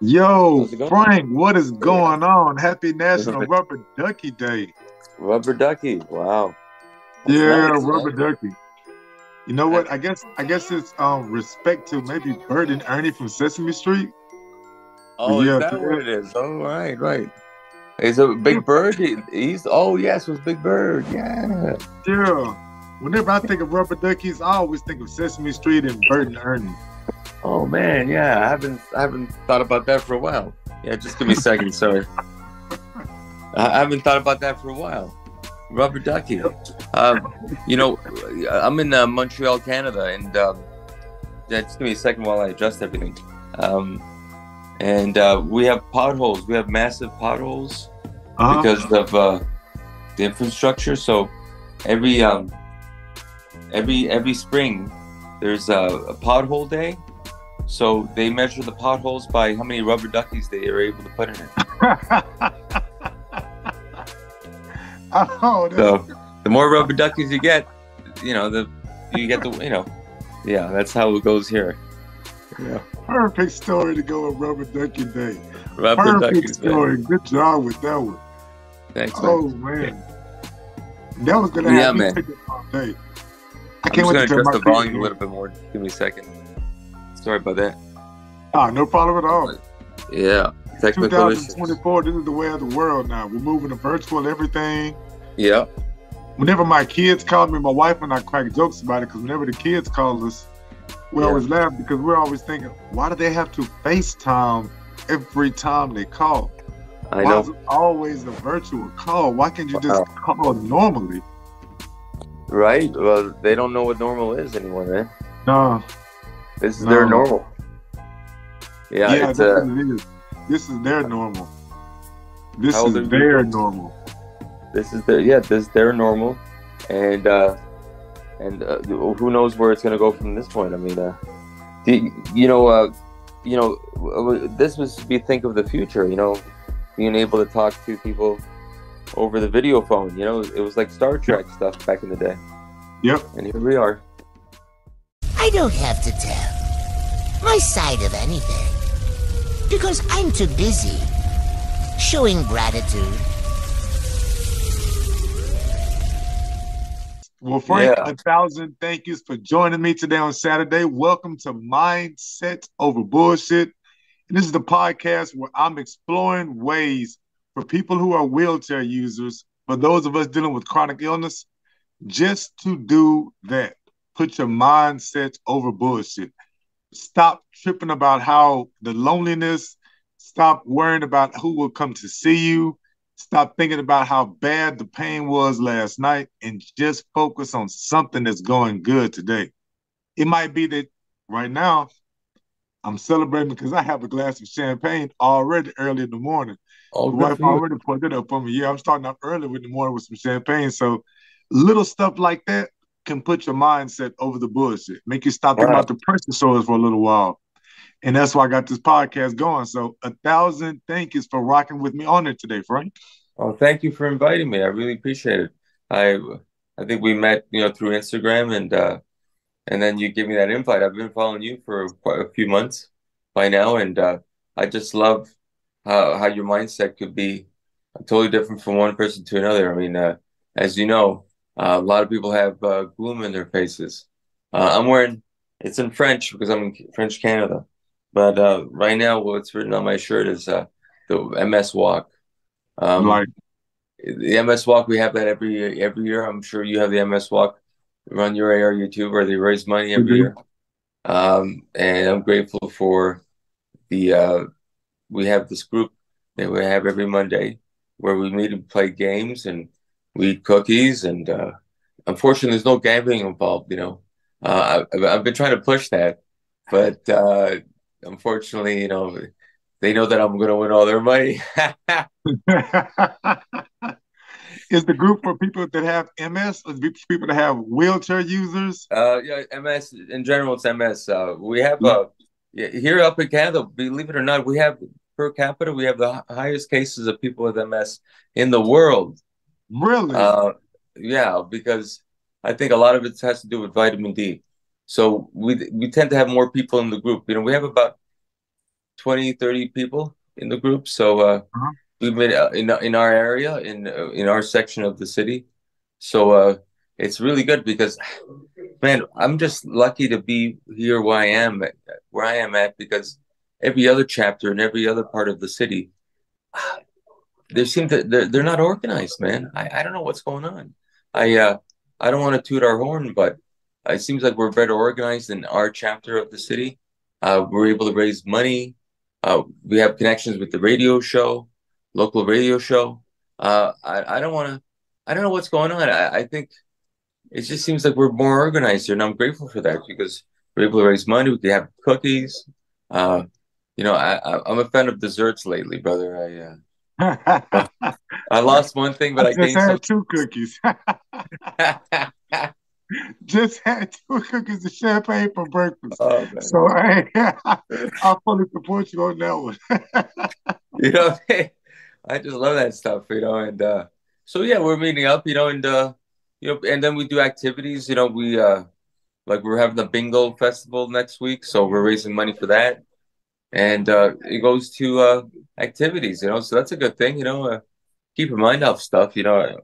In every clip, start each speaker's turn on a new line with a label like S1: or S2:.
S1: Yo, Frank, what is going on? Happy National Rubber Ducky Day.
S2: Rubber Ducky, wow.
S1: That's yeah, nice, Rubber man. Ducky. You know what? I guess I guess it's um respect to maybe Bert and Ernie from Sesame Street.
S2: Oh, yeah, is that what it is? Oh, right, right. He's a Big Bird. He, he's oh yes, it was Big Bird. Yeah.
S1: Yeah. Whenever I think of Rubber Duckies, I always think of Sesame Street and Bert and Ernie.
S2: Oh man, yeah, I haven't I haven't thought about that for a while. Yeah, just give me a second, sorry. I haven't thought about that for a while. Rubber ducky. Um, you know, I'm in uh, Montreal, Canada, and um, yeah, just give me a second while I adjust everything. Um, and uh, we have potholes. We have massive potholes uh-huh. because of uh, the infrastructure. So every um, every every spring, there's a, a pothole day, so they measure the potholes by how many rubber duckies they are able to put in it. oh, so the more rubber duckies you get, you know, the you get the you know, yeah, that's how it goes here.
S1: Yeah. Perfect story to go with Rubber Ducky Day. Rubber Perfect story. Day. Good job with that one.
S2: Thanks.
S1: Oh man. That was gonna yeah, man. all day.
S2: I can't I'm just gonna adjust the volume a little bit more. Give me a second. Sorry about that.
S1: Ah, no problem at all.
S2: Yeah.
S1: Technical 2024, issues. this is the way of the world now. We're moving to virtual everything.
S2: Yeah.
S1: Whenever my kids call me, my wife and I crack jokes about it because whenever the kids call us, we yeah. always laugh because we're always thinking, why do they have to FaceTime every time they call?
S2: I
S1: why
S2: know.
S1: Is it always a virtual call? Why can't you just wow. call normally?
S2: Right. Well, they don't know what normal is anymore, man.
S1: No.
S2: This is no. their normal. Yeah,
S1: yeah it's, uh, is. This is their normal. This is their normal.
S2: This is their yeah. This is their normal, and uh, and uh, who knows where it's gonna go from this point? I mean, uh, the, you know, uh, you know, this was we think of the future. You know, being able to talk to people over the video phone. You know, it was like Star Trek yep. stuff back in the day.
S1: Yep.
S2: And here we are.
S3: I don't have to tell my side of anything because I'm too busy showing gratitude.
S1: Well, Frank, yeah. a thousand thank yous for joining me today on Saturday. Welcome to Mindset Over Bullshit. And this is the podcast where I'm exploring ways for people who are wheelchair users, for those of us dealing with chronic illness, just to do that put your mindset over bullshit. Stop tripping about how the loneliness, stop worrying about who will come to see you, stop thinking about how bad the pain was last night, and just focus on something that's going good today. It might be that right now I'm celebrating because I have a glass of champagne already early in the morning. Oh, the wife already put it up for me. Yeah, I'm starting up early with the morning with some champagne. So little stuff like that can put your mindset over the bullshit, make you stop thinking right. about the pressure sores for a little while. And that's why I got this podcast going. So a thousand thank yous for rocking with me on it today, Frank.
S2: Oh, thank you for inviting me. I really appreciate it. I I think we met, you know, through Instagram and uh and then you give me that invite. I've been following you for quite a few months by now, and uh, I just love how how your mindset could be totally different from one person to another. I mean, uh, as you know, uh, a lot of people have uh, gloom in their faces. Uh, I'm wearing it's in French because I'm in French Canada, but uh, right now what's written on my shirt is uh, the MS Walk. Um, right. The MS Walk we have that every every year. I'm sure you have the MS Walk run your area too, where they raise money every mm-hmm. year. Um, and I'm grateful for the uh, we have this group that we have every Monday where we meet and play games and we eat cookies, and uh, unfortunately, there's no gambling involved. You know, uh, I, have been trying to push that, but uh, unfortunately, you know, they know that I'm going to win all their money.
S1: Is the group for people that have MS? Is people that have wheelchair users?
S2: Uh, yeah, MS in general, it's MS. Uh, we have uh, yeah, here up in Canada, believe it or not, we have per capita, we have the highest cases of people with MS in the world.
S1: Really?
S2: Uh, yeah, because I think a lot of it has to do with vitamin D. So we we tend to have more people in the group. You know, we have about 20, 30 people in the group. So uh,
S1: Uh-huh.
S2: we've been uh, in in our area in uh, in our section of the city. So uh, it's really good because, man, I'm just lucky to be here where I am, where I am at because every other chapter in every other part of the city, they seem to they're, they're not organized, man. I, I don't know what's going on. I uh I don't want to toot our horn, but it seems like we're better organized in our chapter of the city. Uh, we're able to raise money. Uh, we have connections with the radio show, local radio show. Uh, I, I don't want to, I don't know what's going on. I, I think it just seems like we're more organized here, and I'm grateful for that because we're able to raise money. We have cookies. Uh, you know, I, I, I'm a fan of desserts lately, brother. I uh, I lost one thing, but I,
S1: I just
S2: gained
S1: had
S2: some.
S1: two cookies. just had two cookies of champagne for breakfast.
S2: oh
S1: So hey, I fully support you on that one.
S2: you know, I just love that stuff, you know, and uh, so yeah, we're meeting up, you know, and uh, you know, and then we do activities, you know, we uh, like we're having a bingo festival next week, so we're raising money for that, and uh, it goes to uh, activities, you know, so that's a good thing, you know, uh, keep your mind off stuff, you know.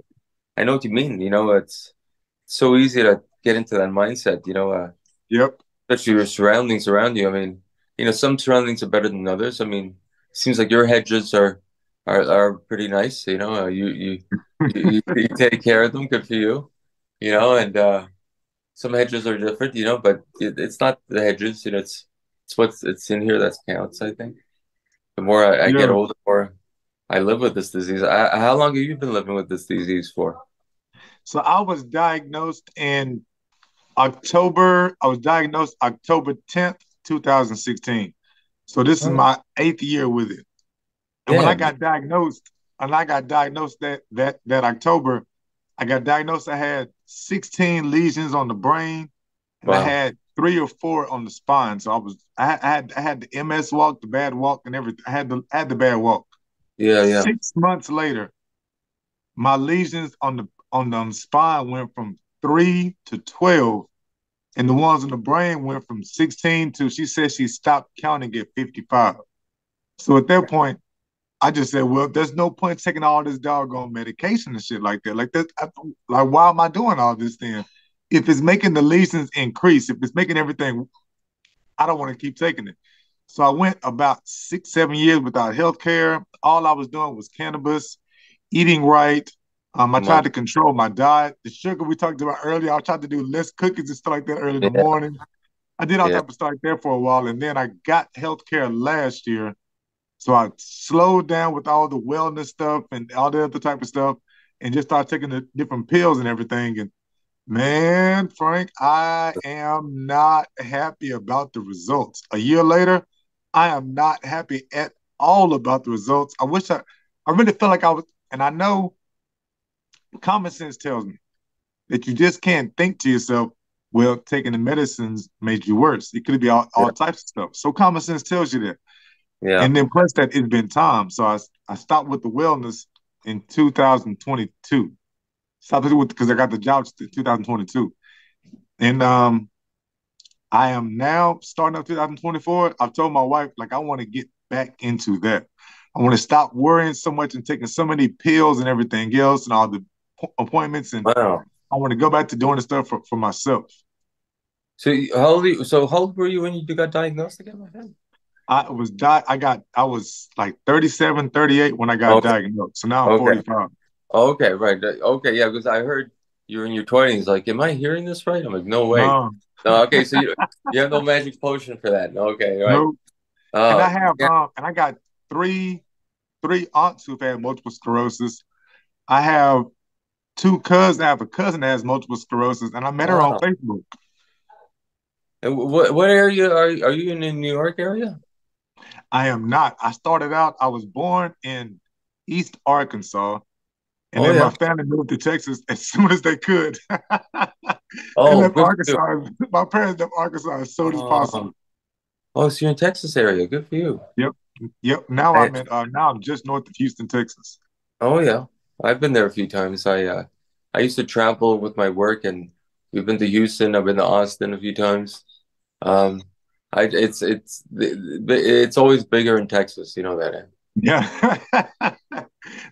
S2: I know what you mean, you know, it's so easy to get into that mindset, you know, uh,
S1: Yep.
S2: especially your surroundings around you. I mean, you know, some surroundings are better than others. I mean, it seems like your hedges are are are pretty nice. You know, uh, you, you you you take care of them. Good for you. You know, and uh, some hedges are different. You know, but it, it's not the hedges. You know, it's it's what's it's in here that counts. I think. The more I, I get older, the more I live with this disease. I, how long have you been living with this disease for?
S1: So I was diagnosed in October. I was diagnosed October 10th, 2016. So this is
S2: Oh,
S1: my eighth year with it. And when I got diagnosed, and I got diagnosed that that that October, I got diagnosed. I had 16 lesions on the brain, and I had three or four on the spine. So I was I had I had, I had the MS walk, the bad walk, and everything. I had the I had the bad walk.
S2: Yeah, yeah.
S1: Six months later, my lesions on the on the spine went from three to 12, and the ones in the brain went from 16 to she said she stopped counting at 55. So at that point, I just said, well, there's no point taking all this doggone medication and shit like that. Like that, I, like why am I doing all this then? If it's making the lesions increase, if it's making everything, I don't want to keep taking it. So I went about six, seven years without health care. All I was doing was cannabis, eating right. Um, I tried to control my diet. The sugar we talked about earlier, I tried to do less cookies and stuff like that early in the morning. I did all
S2: yeah.
S1: type of stuff like that for a while, and then I got health care last year. So I slowed down with all the wellness stuff and all the other type of stuff, and just started taking the different pills and everything. And man, Frank, I am not happy about the results. A year later, I am not happy at all about the results. I wish I, I really felt like I was, and I know common sense tells me that you just can't think to yourself, well, taking the medicines made you worse. It could be all,
S2: Yeah,
S1: all types of stuff. So common sense tells you that.
S2: yeah.
S1: And then plus that it's been time. So I, I stopped with the wellness in 2022. Stopped with because I got the job in 2022. And um I am now starting up 2024. I've told my wife, like, I want to get back into that. I want to stop worrying so much and taking so many pills and everything else and all the po- appointments. And
S2: Wow.
S1: I want to go back to doing the stuff for, for myself.
S2: So how old you, so how old were you when you got diagnosed again, my friend?
S1: I was di- I got I was like 37, 38 when I got
S2: Okay.
S1: diagnosed. So now I'm
S2: Okay.
S1: 45.
S2: Okay, right. Uh, Okay, yeah, because I heard you're in your 20s. Like, am I hearing this right? I'm like, no way.
S1: No,
S2: No, okay, so you you have no magic potion for that. Okay, right.
S1: no. And I
S2: Uh,
S1: have
S2: yeah.
S1: um and I got three three aunts who've had multiple sclerosis. I have two cousins. I have a cousin that has multiple sclerosis, and I met her on Facebook.
S2: And what what area are you, are you in the New York area?
S1: I am not. I started out, I was born in East Arkansas, and
S2: Oh
S1: then my family moved to Texas as soon as they could.
S2: Oh,
S1: left
S2: you.
S1: My parents left Arkansas as soon as possible.
S2: Oh, so you're in Texas area. Good for you.
S1: Yep. Yep. Now
S2: I,
S1: I'm in uh now I'm just north of Houston, Texas.
S2: oh yeah. I've been there a few times. I uh I used to travel with my work and we've been to Houston, I've been to Austin a few times. Um I it's it's it's always bigger in Texas. You know that.
S1: Yeah,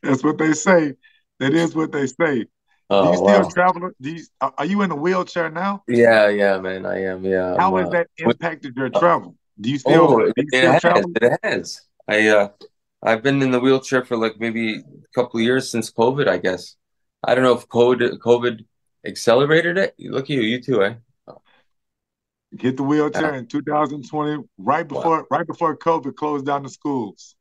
S1: that's what they say. That is what they say. Oh, do you still wow. travel? Do you, are you in a wheelchair now?
S2: Yeah, yeah, man, I am. Yeah.
S1: How I'm, has uh, that impacted your travel? Do you still? Oh,
S2: do you still it travel? has. It has. I uh, I've been in the wheelchair for like maybe a couple years since COVID. I guess. I don't know if COVID COVID accelerated it. Look at you, you too, eh?
S1: Hit the wheelchair in 2020, right before wow. right before COVID closed down the schools.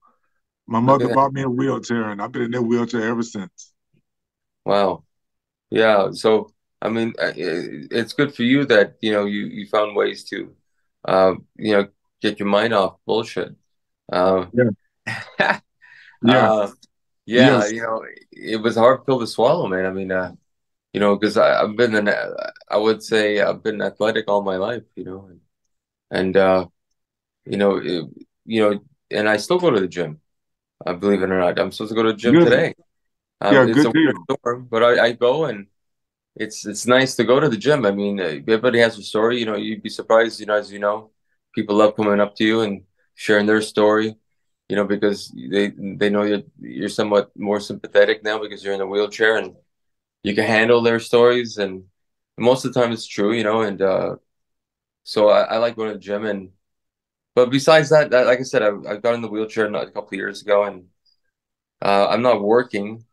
S1: My mother bought me a wheelchair, and I've been in that wheelchair ever since.
S2: Wow. Yeah. So, I mean, uh, it's good for you that you know you you found ways to, uh, you know, get your mind off bullshit. Uh, yeah. yeah. Uh, yeah. Yes. You know, it was a hard pill to swallow, man. I mean, uh, you know, because I've been an, I would say I've been athletic all my life, you know, and, and uh, you know, it, you know, and I still go to the gym. I believe it or not, I'm supposed to go to the gym good. today. Um, yeah, it's good a weird storm, but I, I go and it's it's nice to go to the gym. I mean, everybody has a story. You know, you'd be surprised. You know, as you know, people love coming up to you and sharing their story. You know, because they they know you're you're somewhat more sympathetic now because you're in a wheelchair and you can handle their stories and most of the time it's true. You know, and uh, so I, I like going to the gym and. But besides that, that like I said, I, I got in the wheelchair a couple of years ago, and uh, I'm not working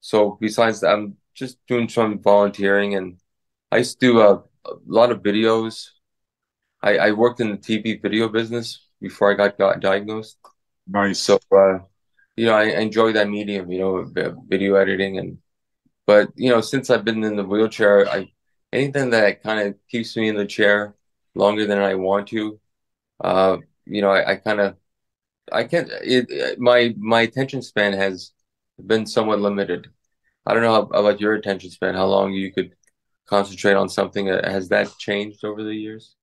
S2: so besides that, I'm just doing some volunteering, and I used to do a, a lot of videos. I, I worked in the TV video business before I got, got diagnosed.
S1: Nice.
S2: So, uh, you know, I enjoy that medium, you know, video editing, and but you know, since I've been in the wheelchair, I anything that kind of keeps me in the chair longer than I want to, uh, you know, I, I kind of I can't. It, my my attention span has been somewhat limited. I don't know how, about your attention span, how long you could concentrate on something. Uh, has that changed over the years?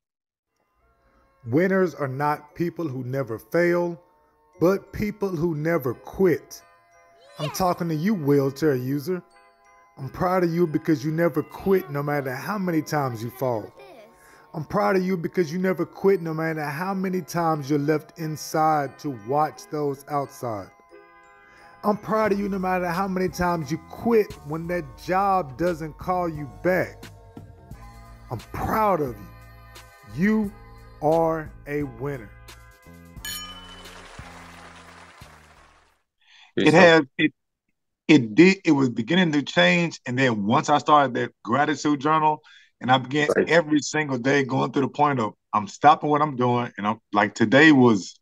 S4: Winners are not people who never fail, but people who never quit. I'm talking to you, wheelchair user. I'm proud of you because you never quit no matter how many times you fall. I'm proud of you because you never quit no matter how many times you're left inside to watch those outside. I'm proud of you no matter how many times you quit when that job doesn't call you back. I'm proud of you. You are a winner.
S1: It has it it did it was beginning to change and then once I started that gratitude journal and I began right. every single day going through the point of I'm stopping what I'm doing and I'm like today was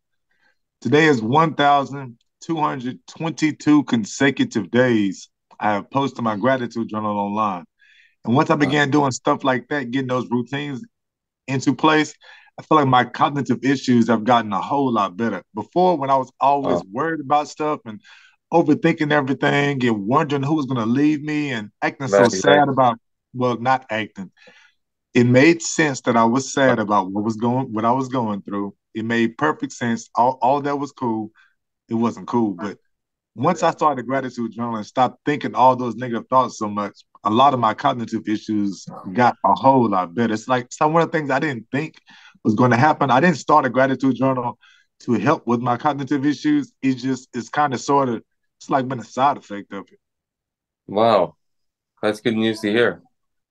S1: today is 1000 222 consecutive days I have posted my gratitude journal online. And once I began doing stuff like that, getting those routines into place, I feel like my cognitive issues have gotten a whole lot better. Before, when I was always worried about stuff and overthinking everything and wondering who was going to leave me and acting so sad about, well, not acting. It made sense that I was sad about what was going, what I was going through. It made perfect sense. All, all that was cool it wasn't cool. But once I started gratitude journal and stopped thinking all those negative thoughts so much, a lot of my cognitive issues got a whole lot better. It's like some of the things I didn't think was going to happen. I didn't start a gratitude journal to help with my cognitive issues. It's just it's kind of sort of it's like been a side effect of it.
S2: Wow, that's good news to hear.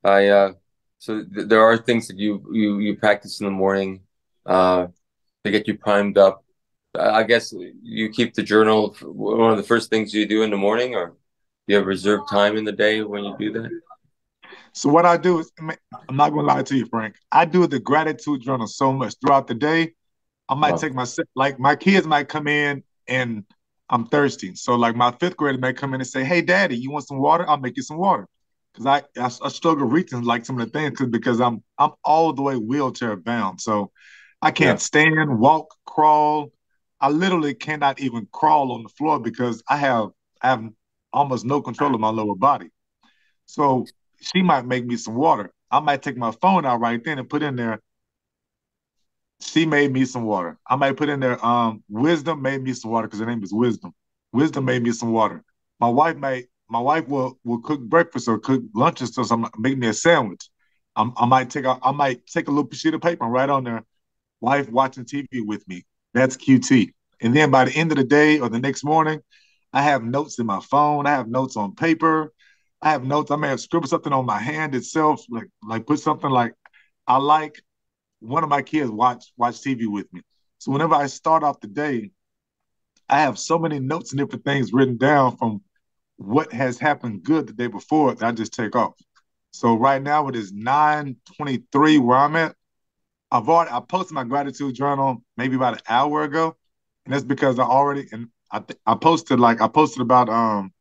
S2: I uh, so th- there are things that you you you practice in the morning uh, to get you primed up I guess you keep the journal one of the first things you do in the morning, or you have reserved time in the day when you do that?
S1: So what I do is, I'm not gonna lie to you, Frank. I do the gratitude journal so much throughout the day. I might take my like my kids might come in and I'm thirsty. So like my fifth grader may come in and say, "Hey, Daddy, you want some water? I'll make you some water." Because I, I, I struggle reaching like some of the things cause, because I'm I'm all the way wheelchair bound. So I can't yeah. stand, walk, crawl, I literally cannot even crawl on the floor because I have I have almost no control of my lower body. So she might make me some water. I might take my phone out right then and put in there. She made me some water. I might put in there. Um, wisdom made me some water because her name is Wisdom. Wisdom made me some water. My wife made. My wife will will cook breakfast or cook lunch or something. Make me a sandwich. I, I might take a I might take a little sheet of paper and write on there wife watching TV with me. That's QT. And then by the end of the day or the next morning, I have notes in my phone. I have notes on paper. I have notes. I may have scribbled something on my hand itself, like like put something like I like one of my kids watch watch TV with me. So whenever I start off the day, I have so many notes and different things written down from what has happened good the day before that I just take off. So right now it is 923 where I'm at. I've already I posted my gratitude journal maybe about an hour ago. And that's because I already and I I posted like I posted about um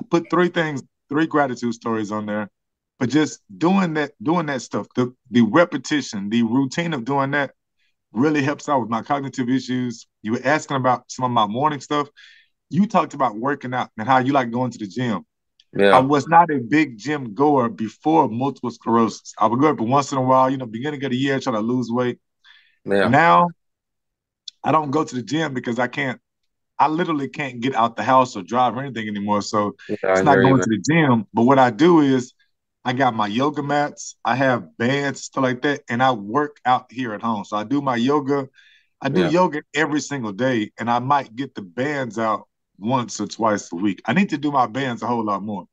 S1: I put three things, three gratitude stories on there. But just doing that, doing that stuff, the the repetition, the routine of doing that really helps out with my cognitive issues. You were asking about some of my morning stuff. You talked about working out and how you like going to the gym. Yeah. I was not a big gym goer before multiple sclerosis. I would go every once in a while, you know, beginning of the year, try to lose weight. Yeah. Now, I don't go to the gym because I can't. I literally can't get out the house or drive or anything anymore. So yeah, it's not going to the gym. But what I do is I got my yoga mats, I have bands, stuff like that, and I work out here at home. So I do my yoga. I do yeah. yoga every single day, and I might get the bands out once or twice a week. I need to do my bands a whole lot more.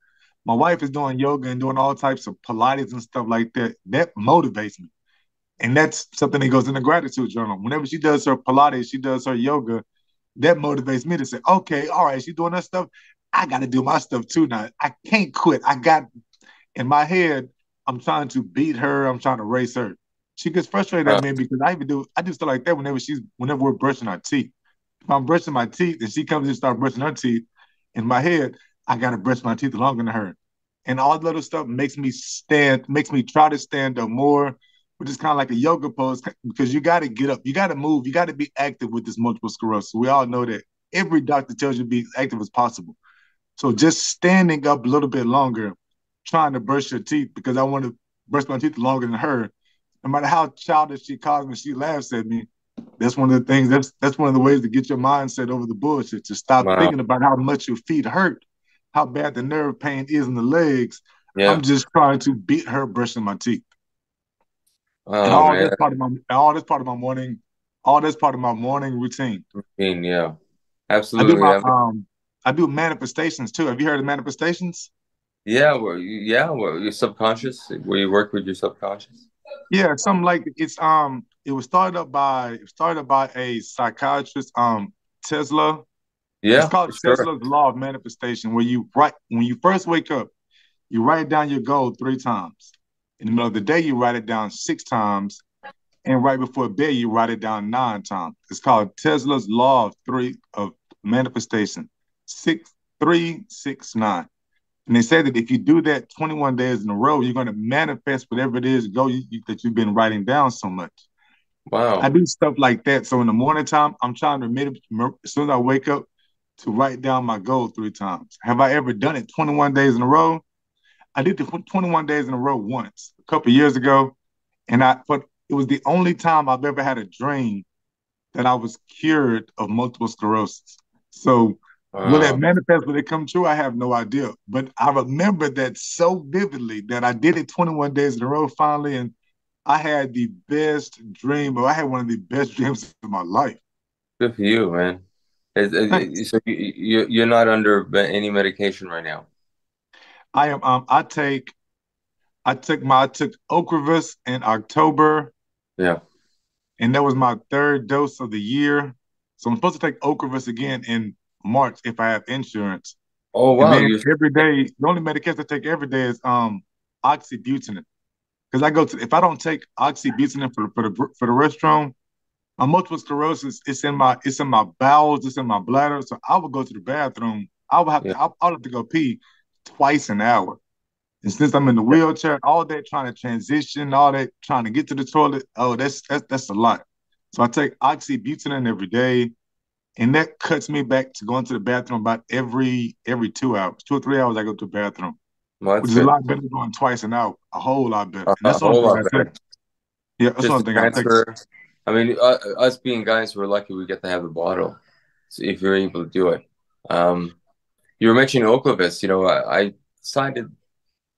S1: My wife is doing yoga and doing all types of Pilates and stuff like that. That motivates me. And that's something that goes in the gratitude journal. Whenever she does her Pilates, she does her yoga, that motivates me to say, okay, all right, she's doing that stuff. I got to do my stuff too now. I can't quit. I got in my head, I'm trying to beat her. I'm trying to race her. She gets frustrated uh, at me because I even do I do stuff like that whenever she's whenever we're brushing our teeth. If I'm brushing my teeth and she comes and starts brushing her teeth, in my head, I gotta brush my teeth longer than her. And all that little stuff makes me stand, makes me try to stand up more, which is kind of like a yoga pose because you got to get up, you got to move, you got to be active with this multiple sclerosis. We all know that every doctor tells you to be as active as possible. So just standing up a little bit longer trying to brush your teeth because I want to brush my teeth longer than her. No matter how childish she calls me, she laughs at me. That's one of the things. That's that's one of the ways to get your mindset over the bullshit. To stop wow. thinking about how much your feet hurt, how bad the nerve pain is in the legs. Yeah. I'm just trying to beat her brushing my teeth. Oh, and all man. this part of my all this part of my morning, all this part of my morning routine.
S2: Routine, yeah, absolutely.
S1: I do, my, um, I do manifestations too. Have you heard of manifestations?
S2: Yeah, well, yeah, well, your subconscious, where you work with your subconscious.
S1: Yeah, something like it's um, it was started up by started up by a psychiatrist, um, Tesla. Yeah, it's called sure. Tesla's law of manifestation, where you write when you first wake up, you write down your goal three times. In the middle of the day, you write it down six times, and right before bed, you write it down nine times. It's called Tesla's law of three of manifestation. Six, three, six, nine. And they said that if you do that 21 days in a row, you're going to manifest whatever it is go you, that you've been writing down so much.
S2: Wow.
S1: I do stuff like that. So in the morning time, I'm trying to admit as soon as I wake up to write down my goal three times. Have I ever done it 21 days in a row? I did the 21 days in a row once a couple years ago. And I, but it was the only time I've ever had a dream that I was cured of multiple sclerosis. So Will that manifest? Will it come true? I have no idea. But I remember that so vividly that I did it 21 days in a row finally, and I had the best dream, or I had one of the best dreams of my life.
S2: Good for you, man. so you, you're not under any medication right now.
S1: I am. Um, I take, I took my I took Ocrevus in October.
S2: Yeah.
S1: And that was my third dose of the year. So I'm supposed to take Ocrevus again in March if I have insurance.
S2: Oh wow!
S1: every day, the only medication I take every day is um oxybutynin. Because I go to if I don't take oxybutynin for for the for the restroom, my multiple sclerosis it's in my it's in my bowels, it's in my bladder. So I would go to the bathroom. I would have yeah. to I, I would have to go pee twice an hour. And since I'm in the wheelchair, all that trying to transition, all that trying to get to the toilet, oh, that's that's that's a lot. So I take oxybutynin every day and that cuts me back to going to the bathroom about every every two hours, two or three hours. I go to the bathroom, well, which is a lot better than going twice an hour, a whole lot better. And that's the only thing I take. Yeah, that's the only thing I take.
S2: I mean, uh, us being guys, we're lucky we get to have a bottle, so if you're able to do it. Um, you were mentioning Ocrevus. You know, I, I decided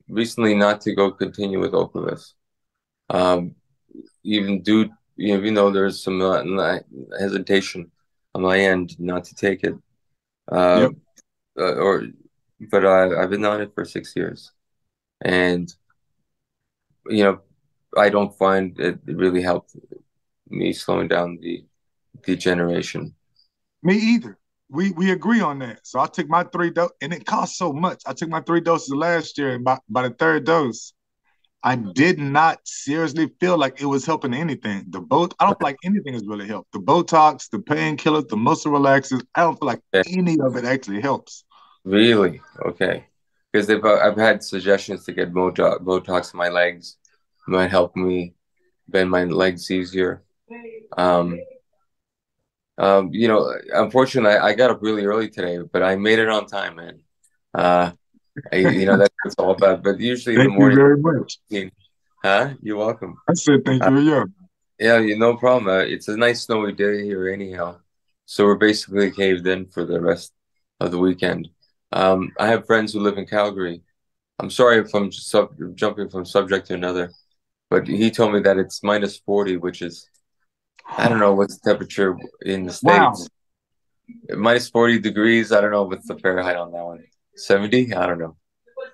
S2: recently not to go continue with Ocrevus, um, even due even though there's some uh, hesitation on my end not to take it, uh, yep. uh, or but I, I've been on it for six years, and you know, I don't find it really helped me slowing down the degeneration.
S1: Me either. We we agree on that. So I took my three doses, and it cost so much. I took my three doses last year, and by, by the third dose, I did not seriously feel like it was helping anything. The boat, I don't feel like anything has really helped. The Botox, the painkillers, the muscle relaxers, I don't feel like any of it actually helps.
S2: Really? Okay. Because they've uh, I've had suggestions to get Botox in my legs, it might help me bend my legs easier. Um, um, you know, unfortunately, I, I got up really early today, but I made it on time, man. Uh, I, you know, that's all about. But usually
S1: thank
S2: the morning.
S1: you very much.
S2: Huh? You're welcome.
S1: I said thank you. Yeah.
S2: Yeah, you no problem. Uh, it's a nice snowy day here, anyhow. So we're basically caved in for the rest of the weekend. Um, I have friends who live in Calgary. I'm sorry if I'm sub- jumping from subject to another, but he told me that it's minus 40, which is, I don't know what's the temperature in the States. Wow. Minus 40 degrees. I don't know what's the Fahrenheit on that one. 70? I don't know.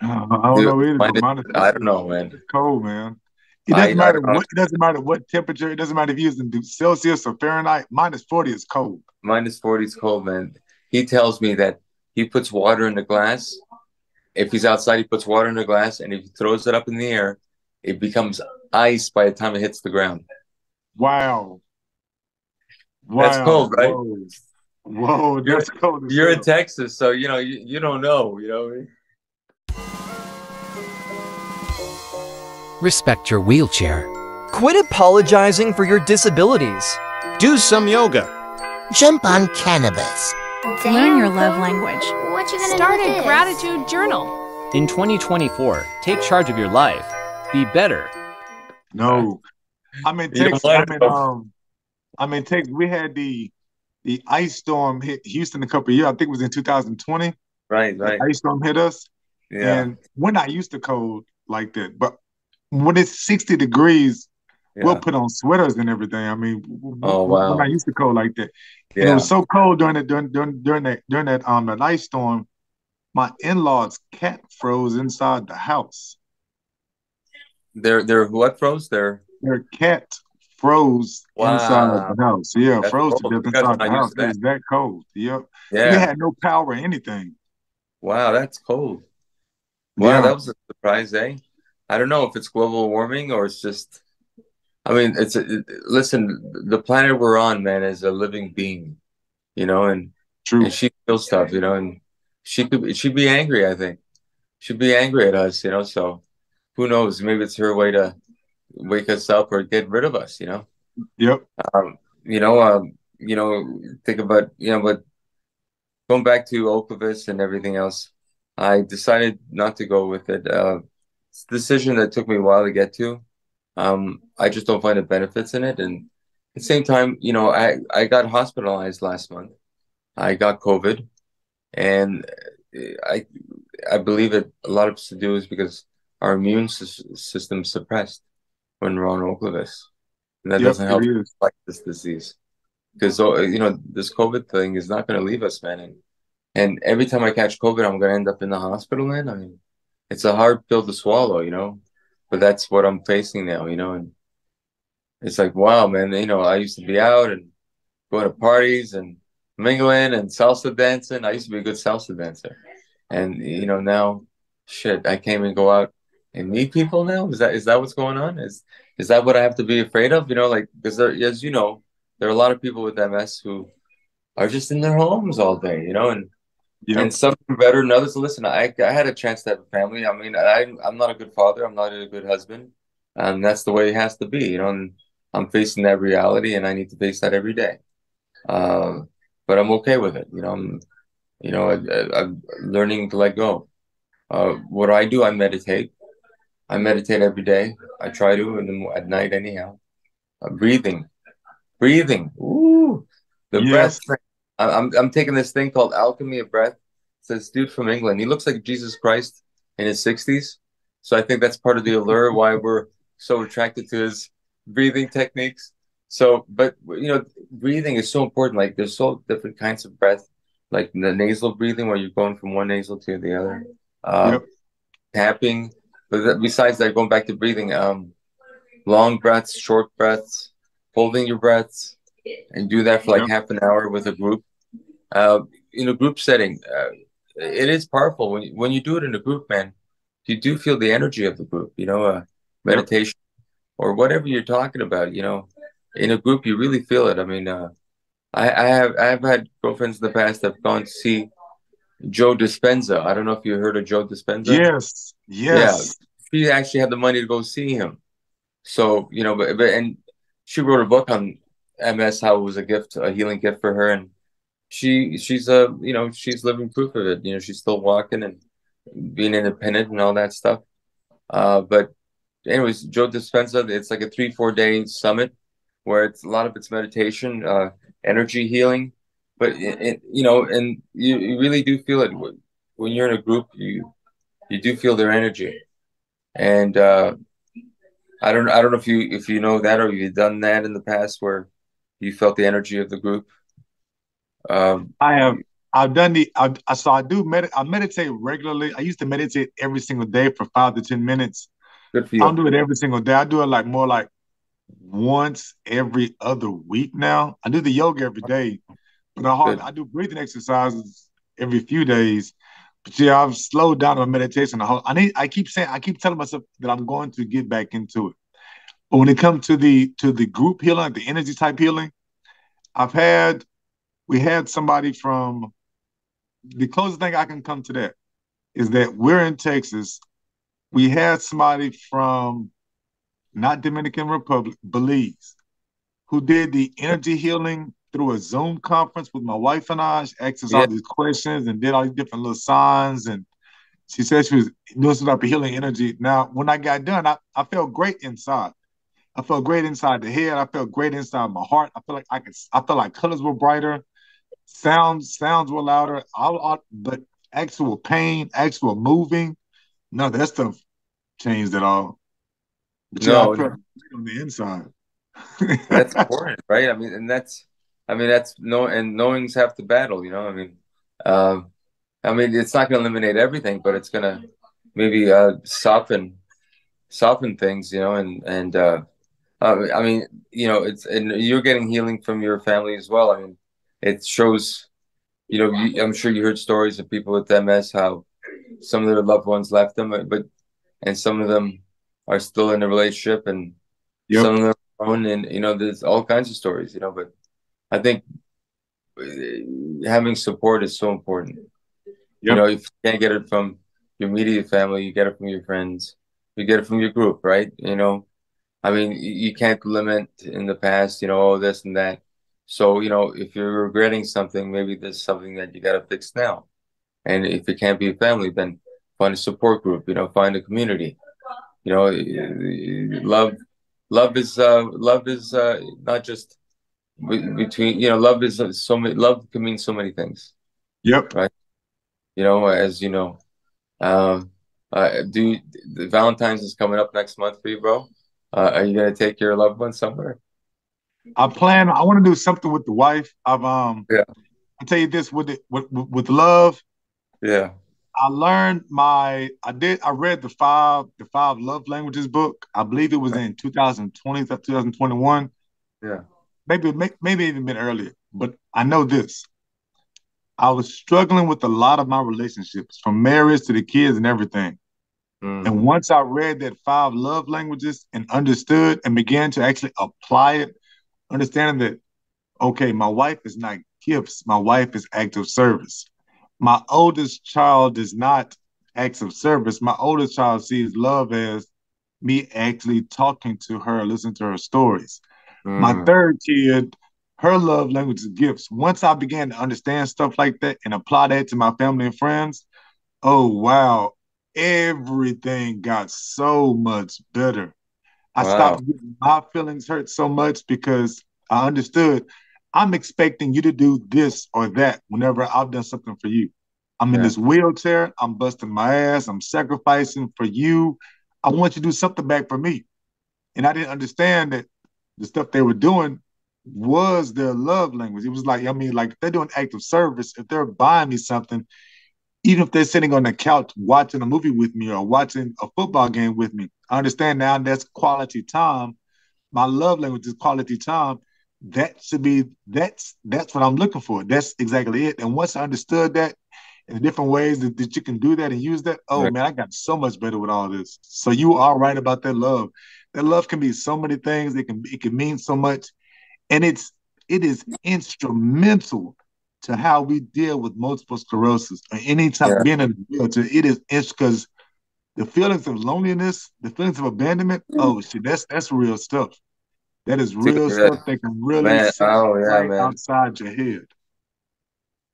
S1: Uh, I don't know either.
S2: Minus, I don't know, man.
S1: It's cold, man. It doesn't I, matter I what. It doesn't matter what temperature. It doesn't matter if you use in Celsius or Fahrenheit. Minus forty is cold.
S2: Minus forty is cold, man. He tells me that he puts water in the glass. If he's outside, he puts water in the glass, and if he throws it up in the air, it becomes ice by the time it hits the ground.
S1: Wow.
S2: Wow. That's cold, right?
S1: Whoa, Whoa that's
S2: you're,
S1: cold.
S2: You're in Texas, so you know you, you don't know, you know.
S5: Respect your wheelchair.
S6: Quit apologizing for your disabilities.
S7: Do some yoga.
S3: Jump on cannabis.
S8: Damn, Learn your love language.
S9: What you gonna
S8: Start
S9: do
S8: a gratitude journal.
S5: In 2024, take charge of your life. Be better.
S1: No, I'm in Texas. I'm in um, I'm in Texas. We had the the ice storm hit Houston a couple years. I think it was in 2020.
S2: Right, right.
S1: The ice storm hit us. Yeah. And we're not used to cold like that. But when it's 60 degrees, yeah. we'll put on sweaters and everything. I mean,
S2: oh wow,
S1: we're not used to cold like that. Yeah. And it was so cold during that during, during during that during that um that ice storm. My in-laws cat froze inside the house.
S2: Their their what froze? Their
S1: their cat froze wow. inside the house. Yeah, That's froze cold. to death inside the house. It was that cold. Yep. Yeah. We had no power or anything.
S2: Wow, that's cold. Wow, yeah. that was a surprise, eh? I don't know if it's global warming or it's just. I mean, it's a, it, listen. The planet we're on, man, is a living being, you know, and,
S1: True.
S2: and she feels stuff, you know, and she could she'd be angry. I think she'd be angry at us, you know. So who knows? Maybe it's her way to wake us up or get rid of us, you know.
S1: Yep.
S2: Um, you know, um, you know, think about you know, but going back to Ocrevus and everything else, I decided not to go with it. Uh, it's a decision that took me a while to get to. Um, I just don't find the benefits in it. And at the same time, you know, I, I got hospitalized last month. I got COVID. And I I believe that a lot of it to do is because our immune system suppressed when we're on Ocrevus. And that yep, doesn't help fight this disease. Because, uh, you know, this COVID thing is not going to leave us, man. And, and every time I catch COVID, I'm going to end up in the hospital, man. I mean, it's a hard pill to swallow, you know. But that's what I'm facing now, you know. And it's like, wow, man. You know, I used to be out and going to parties and mingling and salsa dancing. I used to be a good salsa dancer, and you know now, shit, I can't even go out and meet people now. Is that is that what's going on? Is is that what I have to be afraid of? You know, like because there, as you know, there are a lot of people with MS who are just in their homes all day. You know, and yeah. And some better than others. Listen, I, I had a chance to have a family. I mean, I, I'm not a good father. I'm not a good husband. And that's the way it has to be, you know. And I'm facing that reality, and I need to face that every day. Uh, but I'm okay with it. You know, I'm, you know, I, am learning to let go. Uh, what do I do? I meditate. I meditate every day. I try to, and at night, anyhow. Uh, breathing, breathing. Ooh, the yes. breath I'm I'm taking this thing called Alchemy of Breath. It's this dude from England. He looks like Jesus Christ in his 60s. So I think that's part of the allure why we're so attracted to his breathing techniques. So, but you know, breathing is so important. Like there's so different kinds of breath, like the nasal breathing where you're going from one nasal to the other. Uh,
S1: Yep.
S2: Tapping. But that, besides that, going back to breathing, um, long breaths, short breaths, holding your breaths, and do that for like
S1: Yep.
S2: half an hour with a group. Uh, in a group setting, uh, it is powerful when you, when you do it in a group, man. You do feel the energy of the group, you know, uh, meditation or whatever you're talking about, you know, in a group, you really feel it. I mean, uh, I, I have I've had girlfriends in the past that've gone to see Joe Dispenza. I don't know if you heard of Joe Dispenza.
S1: Yes. Yes.
S2: Yeah, She actually had the money to go see him. So, you know, but, but and she wrote a book on MS, how it was a gift, a healing gift for her. And she she's a you know, she's living proof of it. You know, she's still walking and being independent and all that stuff. Uh, but anyways, Joe Dispenza, it's like a three, four day summit where it's a lot of it's meditation, uh, energy healing, but it, it, you know, and you, you really do feel it when you're in a group. You you do feel their energy, and uh, I don't I don't know if you if you know that or you've done that in the past where you felt the energy of the group. Um,
S1: I have. I've done the. I, I so I do. Med, I meditate regularly. I used to meditate every single day for five to ten minutes.
S2: good for you.
S1: I don't do it every single day. I do it like more like once every other week now. I do the yoga every day, but I hard, I do breathing exercises every few days. But yeah, I've slowed down on meditation. I, I need. I keep saying. I keep telling myself that I'm going to get back into it. But when it comes to the to the group healing, the energy type healing, I've had. We had somebody from. The closest thing I can come to that is that we're in Texas. We had somebody from not Dominican Republic, Belize, who did the energy healing through a Zoom conference with my wife and I. She asked us
S2: Yeah.
S1: all these questions and did all these different little signs. And she said she was doing some type of healing energy. Now, when I got done, I, I felt great inside. I felt great inside the head. I felt great inside my heart. I felt like I could. I felt like colors were brighter, sounds sounds were louder. All, all but actual pain, actual moving, no, that stuff changed at all. But yeah,
S2: No,
S1: felt great on the inside.
S2: that's important, right? I mean, and that's, I mean, that's no, and knowing's half the battle, you know. I mean, um, I mean, it's not going to eliminate everything, but it's going to maybe uh, soften, soften things, you know. And and uh, uh, I mean, you know, it's and you're getting healing from your family as well. I mean, it shows, you know, you, I'm sure you heard stories of people with MS how some of their loved ones left them, but and some of them are still in a relationship and
S1: Yep.
S2: some of them are grown and you know there's all kinds of stories you know but i think uh, having support is so important. You know if you can't get it from your immediate family you get it from your friends you get it from your group right? You know i mean you can't limit in the past you know oh this and that. So you know if you're regretting something maybe there's something that you got to fix now. And if it can't be a family then find a support group you know find a community. You know love love is uh love is uh not just between you know love is so many love can mean so many things
S1: Yep. Right.
S2: You know as you know um uh do the valentine's is coming up next month for you bro uh, are you gonna take your loved one somewhere
S1: I plan. I want to do something with the wife. I've um.
S2: Yeah.
S1: I tell you this with it with, with with love.
S2: yeah
S1: I learned my. I did. I read the five the five love languages book. I believe it was in 2020, 2021.
S2: yeah
S1: Maybe may- maybe even been earlier. But I know this. I was struggling with a lot of my relationships, from marriage to the kids and everything.
S2: Mm.
S1: And once I read that five love languages and understood and began to actually apply it, understanding that, okay, my wife is not gifts, my wife is acts of service. My oldest child is not acts of service. My oldest child sees love as me actually talking to her, listening to her stories. My
S2: Mm.
S1: third kid, her love language is gifts. Once I began to understand stuff like that and apply that to my family and friends, oh wow, everything got so much better. I
S2: Wow.
S1: stopped getting my feelings hurt so much because I understood I'm expecting you to do this or that whenever I've done something for you. I'm in
S2: Yeah.
S1: this wheelchair, I'm busting my ass, I'm sacrificing for you. I want you to do something back for me. And I didn't understand that the stuff they were doing was their love language. It was like, I mean, like they're doing active service. If they're buying me something, even if they're sitting on the couch watching a movie with me or watching a football game with me, I understand now that's quality time. My love language is quality time. That should be that's that's what I'm looking for. That's exactly it. And once I understood that in the different ways that, that you can do that and use that, oh right. man, I got so much better with all this. So you are right about that love. That love can be so many things. It can it can mean so much, and it's it is instrumental to how we deal with multiple sclerosis or any type yeah. being in a wheelchair. It is because the feelings of loneliness, the feelings of abandonment. Mm. Oh shit, that's that's real stuff. That is real stuff that can really man, oh, yeah, right man. outside your head.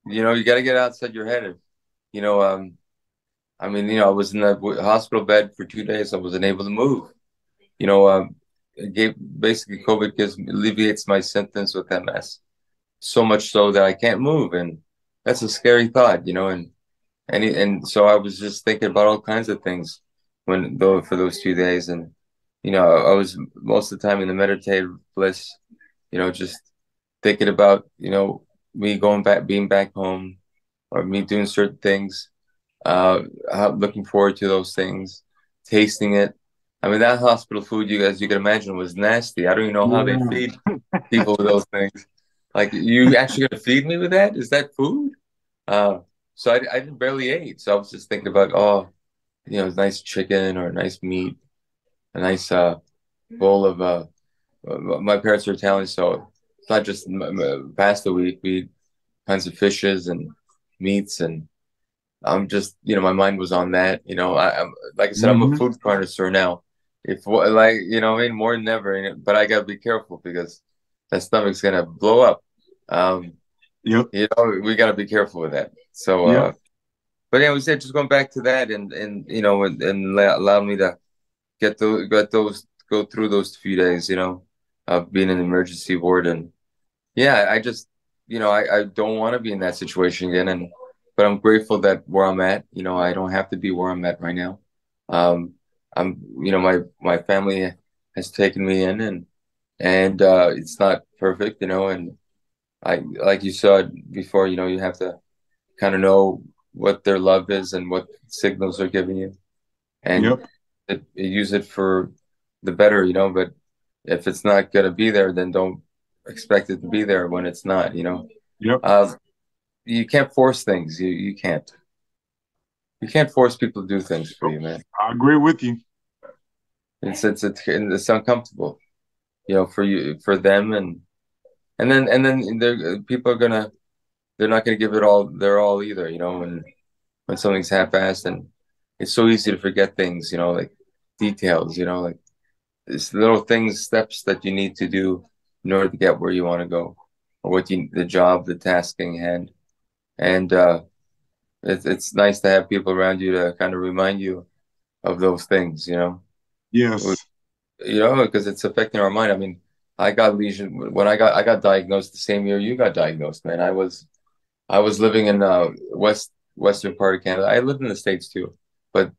S2: You know, you got to get outside your head. You know, um, I mean, you know, I was in the hospital bed for two days. I wasn't able to move. You know, um, gave, basically COVID gives alleviates my symptoms with MS so much so that I can't move, and that's a scary thought, you know. And and and so I was just thinking about all kinds of things when though for those two days, and you know, I was most of the time in the meditative bliss, you know, just thinking about you know me going back, being back home, or me doing certain things, uh, looking forward to those things, tasting it. I mean, that hospital food, you guys, you can imagine, was nasty. I don't even know how they feed people with those things. Like, you actually gonna feed me with that? Is that food? Uh, so I, I didn't barely ate. So I was just thinking about, oh, you know, nice chicken or nice meat, a nice uh, bowl of. Uh, my parents are Italian, so it's not just pasta we eat. We eat kinds of fishes and meats, and I'm just, you know, my mind was on that. You know, I, am like I said, mm-hmm. I'm a mm-hmm. food connoisseur now. If like, you know, I mean, more than ever. But I gotta be careful because that stomach's gonna blow up. Um,
S1: yep.
S2: You know, we got to be careful with that. So, yep. uh, but yeah, we said just going back to that and and you know and, and allow me to get those get those go through those few days. You know, of being in the emergency ward and yeah, I just you know I I don't want to be in that situation again and but I'm grateful that where I'm at. You know, I don't have to be where I'm at right now. Um, I'm you know my my family has taken me in and and uh, it's not perfect, you know, and I like you said before, you know, you have to kind of know what their love is and what signals they're giving you, and yep. it, use it for the better, you know. But if it's not gonna be there, then don't expect it to be there when it's not, you know.
S1: Yep.
S2: Uh, you can't force things. You you can't. You can't force people to do things for you, man.
S1: I agree with you.
S2: It's it's it's, it's uncomfortable you know, for you, for them, and and then and then they're, people are gonna, they're not gonna give it all their all either, you know, when when something's half-assed, and it's so easy to forget things, you know, like details, you know, like it's little things, steps that you need to do in order to get where you want to go, or what you, the job, the tasking hand, and uh, it's it's nice to have people around you to kind of remind you of those things, you know.
S1: Yes
S2: you know, because it's affecting our mind. I mean, I got lesion when I got I got diagnosed the same year you got diagnosed, man. I was I was living in uh west western part of Canada. I lived in the states too, but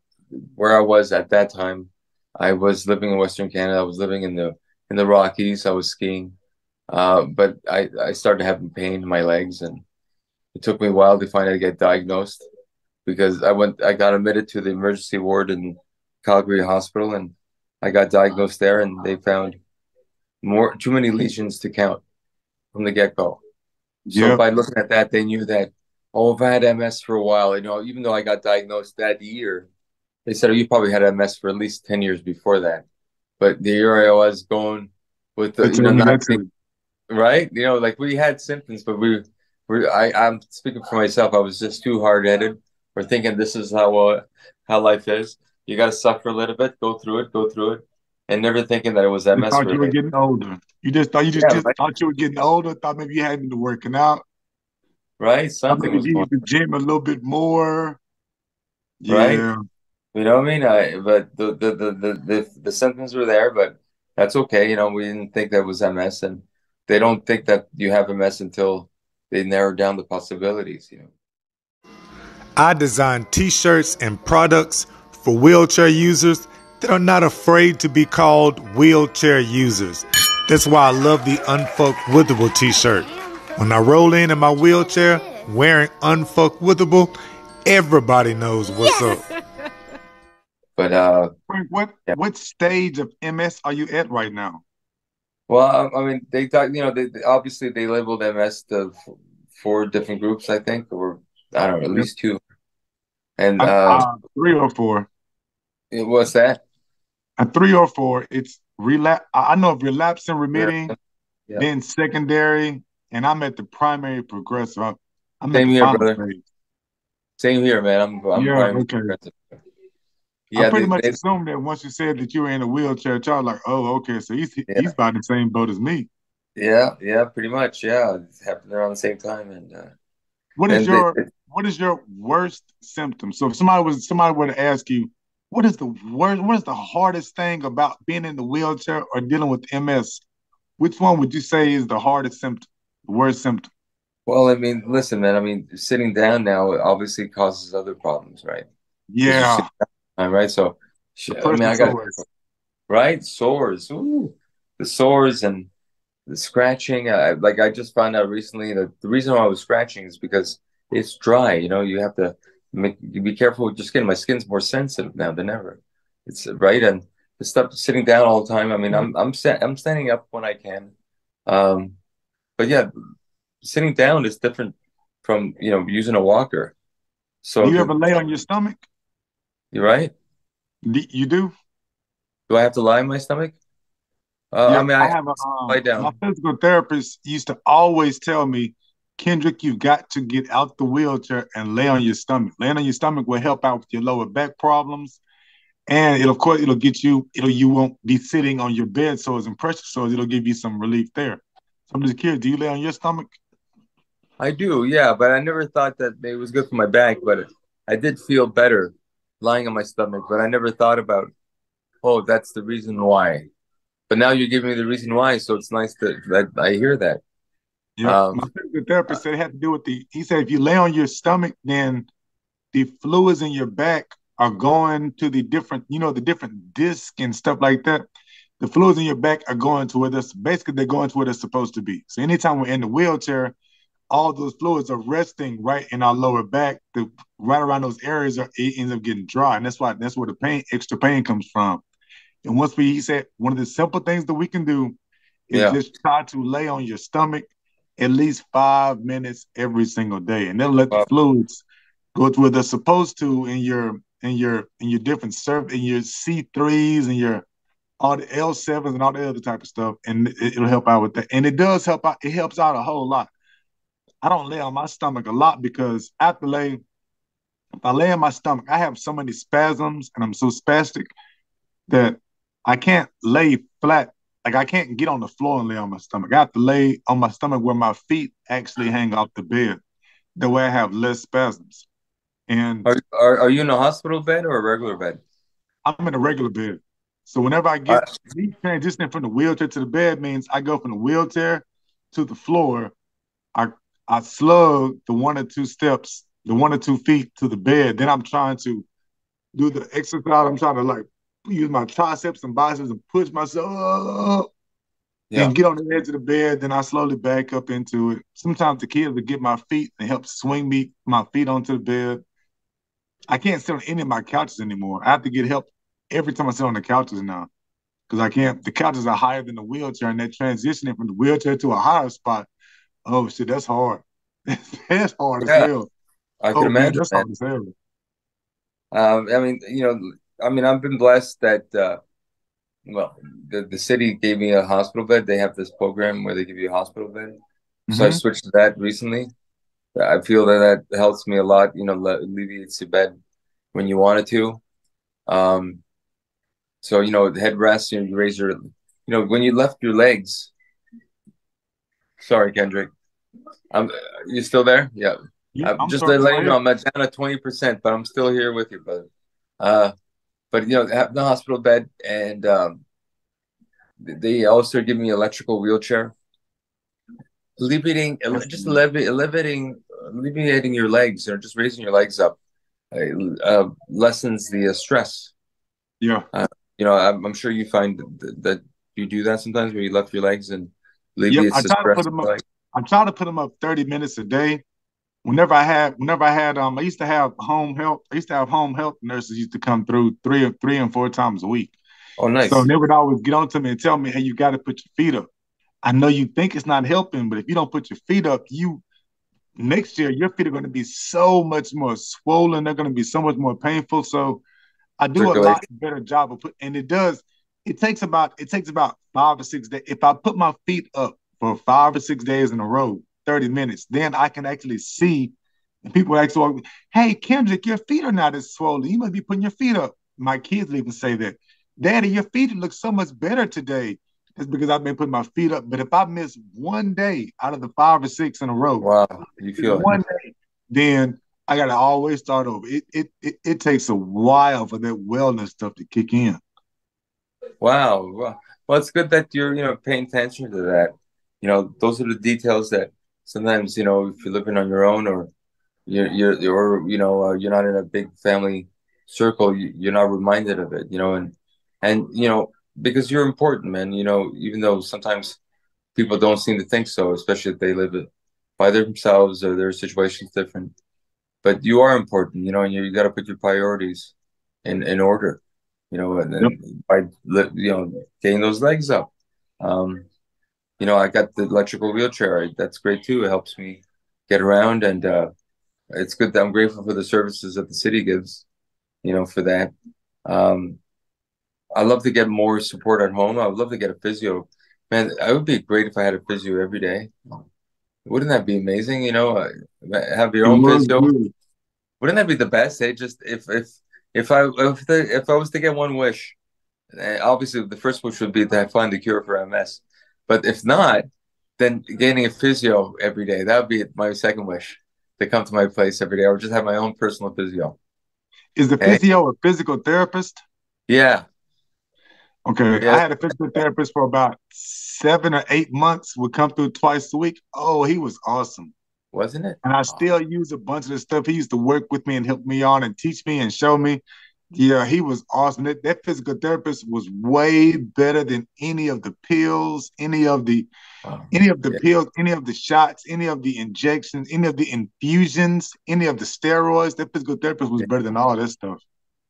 S2: where I was at that time, I was living in Western Canada. I was living in the in the Rockies. I was skiing, uh, but I I started having pain in my legs, and it took me a while to finally get diagnosed because I went I got admitted to the emergency ward in Calgary Hospital, and I got diagnosed there, and they found more too many lesions to count from the get go. So by looking at that, they knew that oh, if I've had MS for a while. You know, even though I got diagnosed that year, they said oh, you probably had MS for at least ten years before that. But the year I was going with the you know, not right, you know, like we had symptoms, but we were I I'm speaking for myself. I was just too hard headed. We're thinking this is how uh, how life is you got to suffer a little bit, go through it, go through it, and never thinking that it was MS.
S1: You thought you were getting older. Mm-hmm. You just thought you just, yeah, just right? thought you were getting older. Thought maybe you hadn't been working out.
S2: Right, something
S1: was you the gym a little bit more.
S2: Yeah. Right. You know what I mean? I, but the, the the, the the the symptoms were there, but that's okay. You know, we didn't think that was MS, and they don't think that you have MS until they narrow down the possibilities. You know.
S4: I design T-shirts and products for wheelchair users that are not afraid to be called wheelchair users. That's why I love the Unfuck Withable t shirt. When I roll in in my wheelchair wearing Unfuck Withable, everybody knows what's up.
S2: But uh,
S1: Frank, what
S2: Yeah.
S1: what stage of MS are you at right now?
S2: well, I, I mean, they talk. You know, they, they- obviously they labeled MS the f- four different groups. I think, or I don't know, at least two. And
S1: Uh,
S2: uh,
S1: uh, three or four.
S2: It- what's that?
S1: A three or four. It's relapse. I I know of relapse and remitting,
S2: Yeah.
S1: then secondary, and I'm at the primary progressive. I'm, I'm
S2: Same here, brother.
S1: phase.
S2: Same here, man. I'm, I'm
S1: Yeah, okay.
S2: progressive.
S1: I pretty
S2: they,
S1: much
S2: they,
S1: assumed that once you said that you were in a wheelchair, y'all like, oh, okay, so he's
S2: Yeah.
S1: he's about the same boat as me.
S2: yeah, yeah, pretty much. Yeah, it happened around the same time, and uh,
S1: What is
S2: and they-
S1: your what is your worst symptom? So if somebody was somebody were to ask you, what is the worst what is the hardest thing about being in the wheelchair or dealing with MS? Which one would you say is the hardest symptom, the worst symptom?
S2: well, I mean, listen, man. I mean, sitting down now obviously causes other problems, right?
S1: Yeah.
S2: All right, so I mean, I got
S1: sores.
S2: right sores, ooh, the sores and the scratching. I, like I just found out recently that the reason why I was scratching is because it's dry. You know, you have to be careful with your skin. My skin's more sensitive now than ever. It's right, and the stuff sitting down all the time. I mean, I'm I'm sta- I'm standing up when I can, um, but yeah, sitting down is different from you know using a walker. So
S1: Do you ever lay on your stomach?
S2: you're right.
S1: Do- You do?
S2: Do I have to lie on my stomach? Uh,
S1: Yeah,
S2: I mean, I,
S1: have a um,
S2: lie down.
S1: my physical therapist used to always tell me, Kendrick, you've got to get out the wheelchair and lay on your stomach. Laying on your stomach will help out with your lower back problems. And it'll of course it'll get you, it'll you won't be sitting on your bed sores and pressure sores. It'll give you some relief there. So I'm just curious, do you lay on your stomach?
S2: I do, yeah, but I never thought that it was good for my back. But I did feel better lying on my stomach. But I never thought about, oh, that's the reason why. But now you're giving me the reason why, so it's nice that, that I hear that.
S1: Yeah.
S2: Um,
S1: my therapist said it had to do with the he said if you lay on your stomach, then the fluids in your back are going to the different, you know, the different discs and stuff like that. The fluids in your back are going to where they're basically they're going to where they're supposed to be. So anytime we're in the wheelchair, all those fluids are resting right in our lower back. The right around those areas are it ends up getting dry. And that's why that's where the pain, extra pain comes from. And once we he said one of the simple things that we can do is
S2: Yeah.
S1: just try to lay on your stomach at least five minutes every single day. And then let the fluids go to where they're supposed to in your in your in your different serve in your C threes and your all the L sevens and all the other type of stuff, and it, it'll help out with that. And it does help out. It helps out a whole lot. I don't lay on my stomach a lot because after lay, if I lay on my stomach, I have so many spasms and I'm so spastic that I can't lay flat. Like I can't get on the floor and lay on my stomach. I have to lay on my stomach where my feet actually hang off the bed. That way I have less spasms. And
S2: Are, are are you in a hospital bed or a regular bed?
S1: I'm in a regular bed. So whenever I get me transitioning from the wheelchair to the bed means I go from the wheelchair to the floor. I I slug the one or two steps, the one or two feet to the bed. Then I'm trying to do the exercise. I'm trying to like use my triceps and biceps and push myself up
S2: Yeah.
S1: and get on the edge of the bed. Then I slowly back up into it. Sometimes the kids will get my feet and help swing me my feet onto the bed. I can't sit on any of my couches anymore. I have to get help every time I sit on the couches now because I can't. The couches are higher than the wheelchair, and they're transitioning from the wheelchair to a higher spot. Oh shit, that's hard. that's hard
S2: Yeah,
S1: as hell.
S2: I
S1: Oh
S2: can
S1: man,
S2: imagine
S1: that's
S2: that.
S1: hard as hell.
S2: Um, I mean, you know, I mean, I've been blessed that, uh, well, the, the city gave me a hospital bed. They have this program where they give you a hospital bed. So I
S1: Mhm.
S2: switched to that recently. I feel that that helps me a lot, you know, le- alleviates your bed when you wanted to. Um, so, you know, the headrest, you know, you raise your, you know, when you left your legs. Sorry, Kendrick. I'm, you still there? Yeah.
S1: Yeah,
S2: I'm
S1: I'm
S2: just
S1: sorry,
S2: letting you know. I'm at down at twenty percent, but I'm still here with you, brother. Uh, but you know, have the hospital bed, and um, they also give me electrical wheelchair, alleviating, just allevi- alleviating, alleviating your legs, or just raising your legs up, uh, uh, lessens the uh, stress.
S1: Yeah,
S2: You know, I'm, I'm sure you find that, that you do that sometimes where you lift your legs and leave
S1: Yep,
S2: the
S1: I
S2: assist
S1: try to put
S2: rest
S1: them up.
S2: like
S1: I try to put them up 30 minutes a day. Whenever I had, whenever I had, um, I used to have home help. I used to have home health nurses used to come through three or three and four times a week.
S2: Oh nice.
S1: So they would always get on to me and tell me, "Hey, you got to put your feet up." I know you think it's not helping, but if you don't put your feet up, you next year your feet are going to be so much more swollen. They're going to be so much more painful. So I do a lot better job of put, and it does. It takes about it takes about five or six days. If I put my feet up for five or six days in a row, thirty minutes, then I can actually see. And people actually, walk, hey Kendrick, your feet are not as swollen. You must be putting your feet up. My kids even say that, Daddy, your feet look so much better today. It's because I've been putting my feet up. But if I miss one day out of the five or six in a row,
S2: wow, you feel
S1: one day, then I gotta always start over. It, it it it takes a while for that wellness stuff to kick in.
S2: Wow. Well, well, it's good that you're, you know, paying attention to that. You know, those are the details that sometimes, you know, if you're living on your own or you're, you're, or, you know, uh, you're not in a big family circle, you, you're not reminded of it, you know, and, and, you know, because you're important, man, you know, even though sometimes people don't seem to think so, especially if they live it by themselves or their situation's different. But you are important, you know, and you, you got to put your priorities in, in order you know, and then by li- you know getting those legs up. Um, you know, I got the electrical wheelchair. That's great too. It helps me get around, and uh, it's good that I'm grateful for the services that the city gives. You know, for that. Um, I love to get more support at home. I would love to get a physio. Man, it would be great if I had a physio every day. Wouldn't that be amazing? You know, uh, have your own physio. Wouldn't that be the best? Eh? Just if if if I if the if I was to get one wish, eh, obviously the first wish would be that I find the cure for MS. But if not, then gaining a physio every day that would be my second wish to come to my place every day, or just have my own personal physio.
S1: Is the physio a physical therapist?
S2: Yeah,
S1: Okay,
S2: Yeah.
S1: I had a physical therapist for about seven or eight months. Would come through twice a week. Oh, he was awesome.
S2: wasn't it?
S1: And I still use a bunch of the stuff. He used to work with me and help me on and teach me and show me. Yeah, he was awesome. That, that physical therapist was way better than any of the pills, any of the
S2: Wow.
S1: any of the
S2: Yeah.
S1: pills, any of the shots, any of the injections, any of the infusions, any of the steroids. That physical therapist was
S2: Yeah.
S1: better than all of that stuff.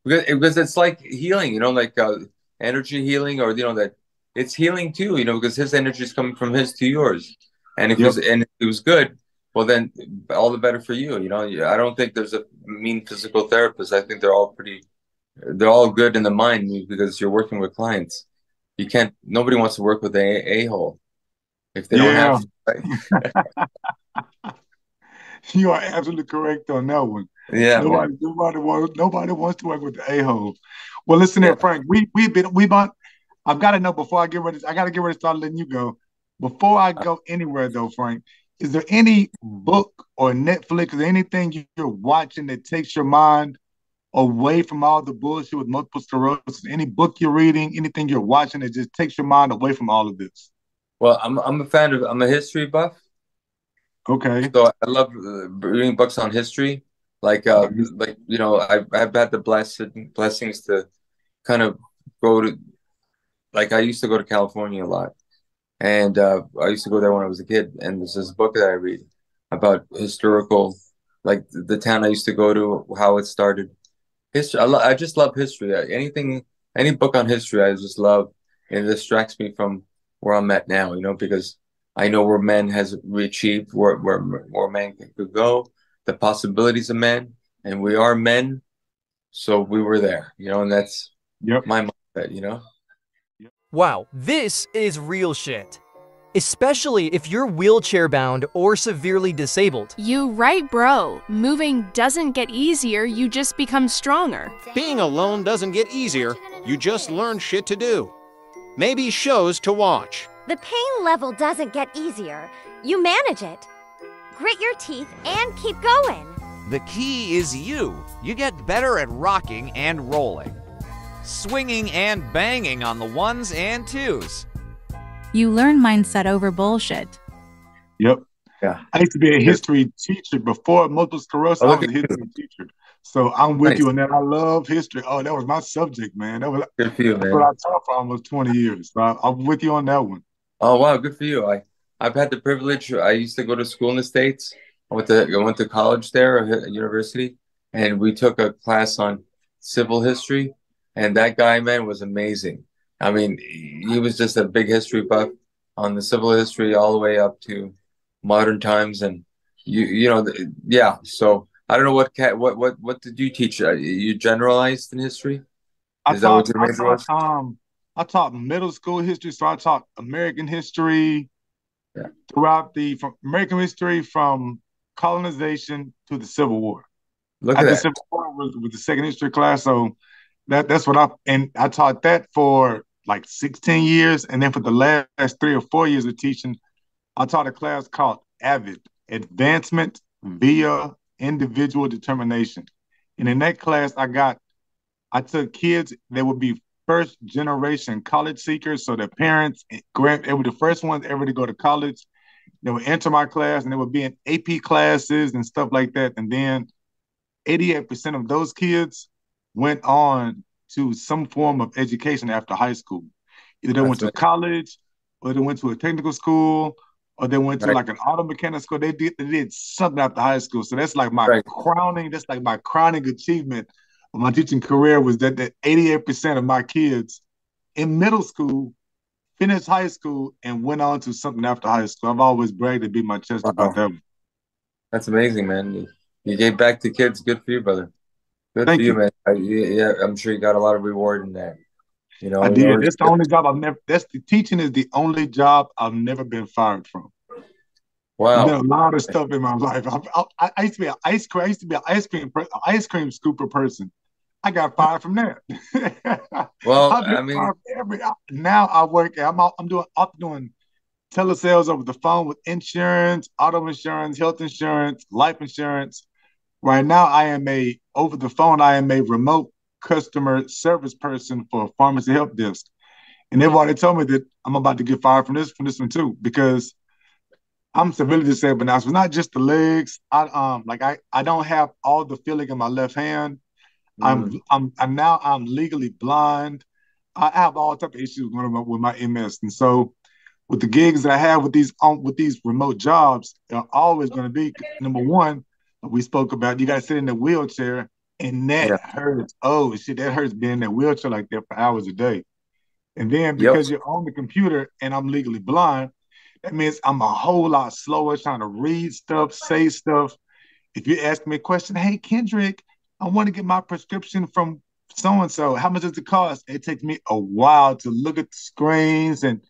S2: because because it's like healing, you know, like uh, energy healing, or you know that it's healing too, you know, because his energy is coming from his to yours, and it
S1: Yep.
S2: was and it was good, well then all the better for you, you know. I don't think there's a mean physical therapist. I think they're all pretty, they're all good in the mind because you're working with clients. You can't. Nobody wants to work with a a hole if they don't have.
S1: You are absolutely correct on that one.
S2: Yeah, man.
S1: Nobody, nobody wants, nobody wants to work with the a hole. Well, listen
S2: Yeah.
S1: here, Frank. We we've been we've on. I've got to know before I get ready. I got to get ready to start letting you go. Before I go anywhere, though, Frank, is there any book or Netflix or anything you're watching that takes your mind away from all the bullshit with multiple sclerosis? Any book you're reading, anything you're watching it just takes your mind away from all of this?
S2: Well, I'm I'm a fan of. I'm a history buff.
S1: Okay.
S2: So I love uh, reading books on history. Like, uh, like you know, I've I've had the blessed blessings to kind of go to, like I used to go to California a lot, and uh, I used to go there when I was a kid. And there's this book that I read about historical, like the town I used to go to, how it started. History. I, lo- I just love history. Uh, Anything, any book on history, I just love. It distracts me from where I'm at now. You know, because I know where man has achieved, where where where man could go, the possibilities of men, and we are men, so we were there, you know, and that's
S1: Yep.
S2: my mindset, you know.
S6: Wow, this is real shit. Especially if you're wheelchair bound or severely disabled.
S8: You right, bro. Moving doesn't get easier, you just become stronger.
S7: Being alone doesn't get easier, you just learn shit to do. Maybe shows to watch.
S9: The pain level doesn't get easier. You manage it. Grit your teeth and keep going.
S10: The key is you. You get better at rocking and rolling, swinging and banging on the ones and twos.
S11: You learn mindset over bullshit.
S1: Yep.
S2: Yeah.
S1: I used to be a history teacher before multiple sclerosis.
S2: Oh,
S1: I
S2: look
S1: was a
S2: at you.
S1: history teacher. So I'm with
S2: Nice.
S1: you on that. I love history. Oh, that was my subject, man. That was
S2: Good for you,
S1: that's
S2: man.
S1: what I taught for almost 20 years. So I, I'm with you on that one.
S2: Oh wow, good for you. I I've had the privilege. I used to go to school in the States. I went to I went to college there, uh, a university, and we took a class on civil history. And that guy, man, was amazing. I mean, he was just a big history buff on the civil history all the way up to modern times. And you you know, yeah. So I don't know what cat what what what did you teach? Uh, You generalized in history?
S1: I
S2: Is that what
S1: taught,
S2: your
S1: I
S2: major
S1: um, I taught middle school history, so I taught American history
S2: Yeah.
S1: throughout the from American history from colonization to the Civil War.
S2: Look at
S1: did
S2: that.
S1: Civil War was the second history class, so that that's what I and I taught that for like 16 years, and then for the last three or four years of teaching, I taught a class called AVID, Advancement via Individual Determination. And in that class, I got I took kids that would be first generation college seekers, so their parents, eh, grand, they were the first ones ever to go to college. They would enter my class, and they would be in AP classes and stuff like that. And then 88% of those kids went on to some form of education after high school. Either they
S2: That's
S1: went to college, or they went to a technical school, or they went to like an auto mechanic school. They did they did something after high school. So that's like my
S2: Right.
S1: crowning. That's like my crowning achievement of my teaching career was that that 88% of my kids in middle school finished high school and went on to something after high school. I've always bragged to beat my chest
S2: Wow.
S1: about that.
S2: That's amazing, man. You, you gave back to kids. Good for you, brother. Good
S1: Thank
S2: for you, man. Uh, I, yeah, I'm sure you got a lot of reward in that. You know,
S1: I did. That's the only job I've never. That's the teaching is the only job I've never been fired from.
S2: wow.
S1: I've done a lot of stuff in my life. I, I, I used to be an ice cream. I used to be an ice cream ice cream scooper person. I got fired from that.
S2: Well, I mean,
S1: every. Now I work. I'm out, I'm doing. I'm doing telesales over the phone with insurance, auto insurance, health insurance, life insurance. Right now, I am a over the phone. I am a remote customer service person for a pharmacy help desk, and they've already told me that I'm about to get fired from this from this one too because I'm severely disabled now. So it's not just the legs. I um like I I don't have all the feeling in my left hand. I'm
S2: mm,
S1: I'm I'm now I'm legally blind. I have all type of issues going on with my MS, and so with the gigs that I have with these um, with these remote jobs, they're always going to be number one. We spoke about you got to sit in the wheelchair, and that
S2: Yeah.
S1: hurts. Oh shit, that hurts being in that wheelchair like that for hours a day. And then
S2: Yep.
S1: because you're on the computer and I'm legally blind, that means I'm a whole lot slower trying to read stuff, say stuff. If you ask me a question, hey Kendrick, I want to get my prescription from so and so. How much does it cost? It takes me a while to look at the screens and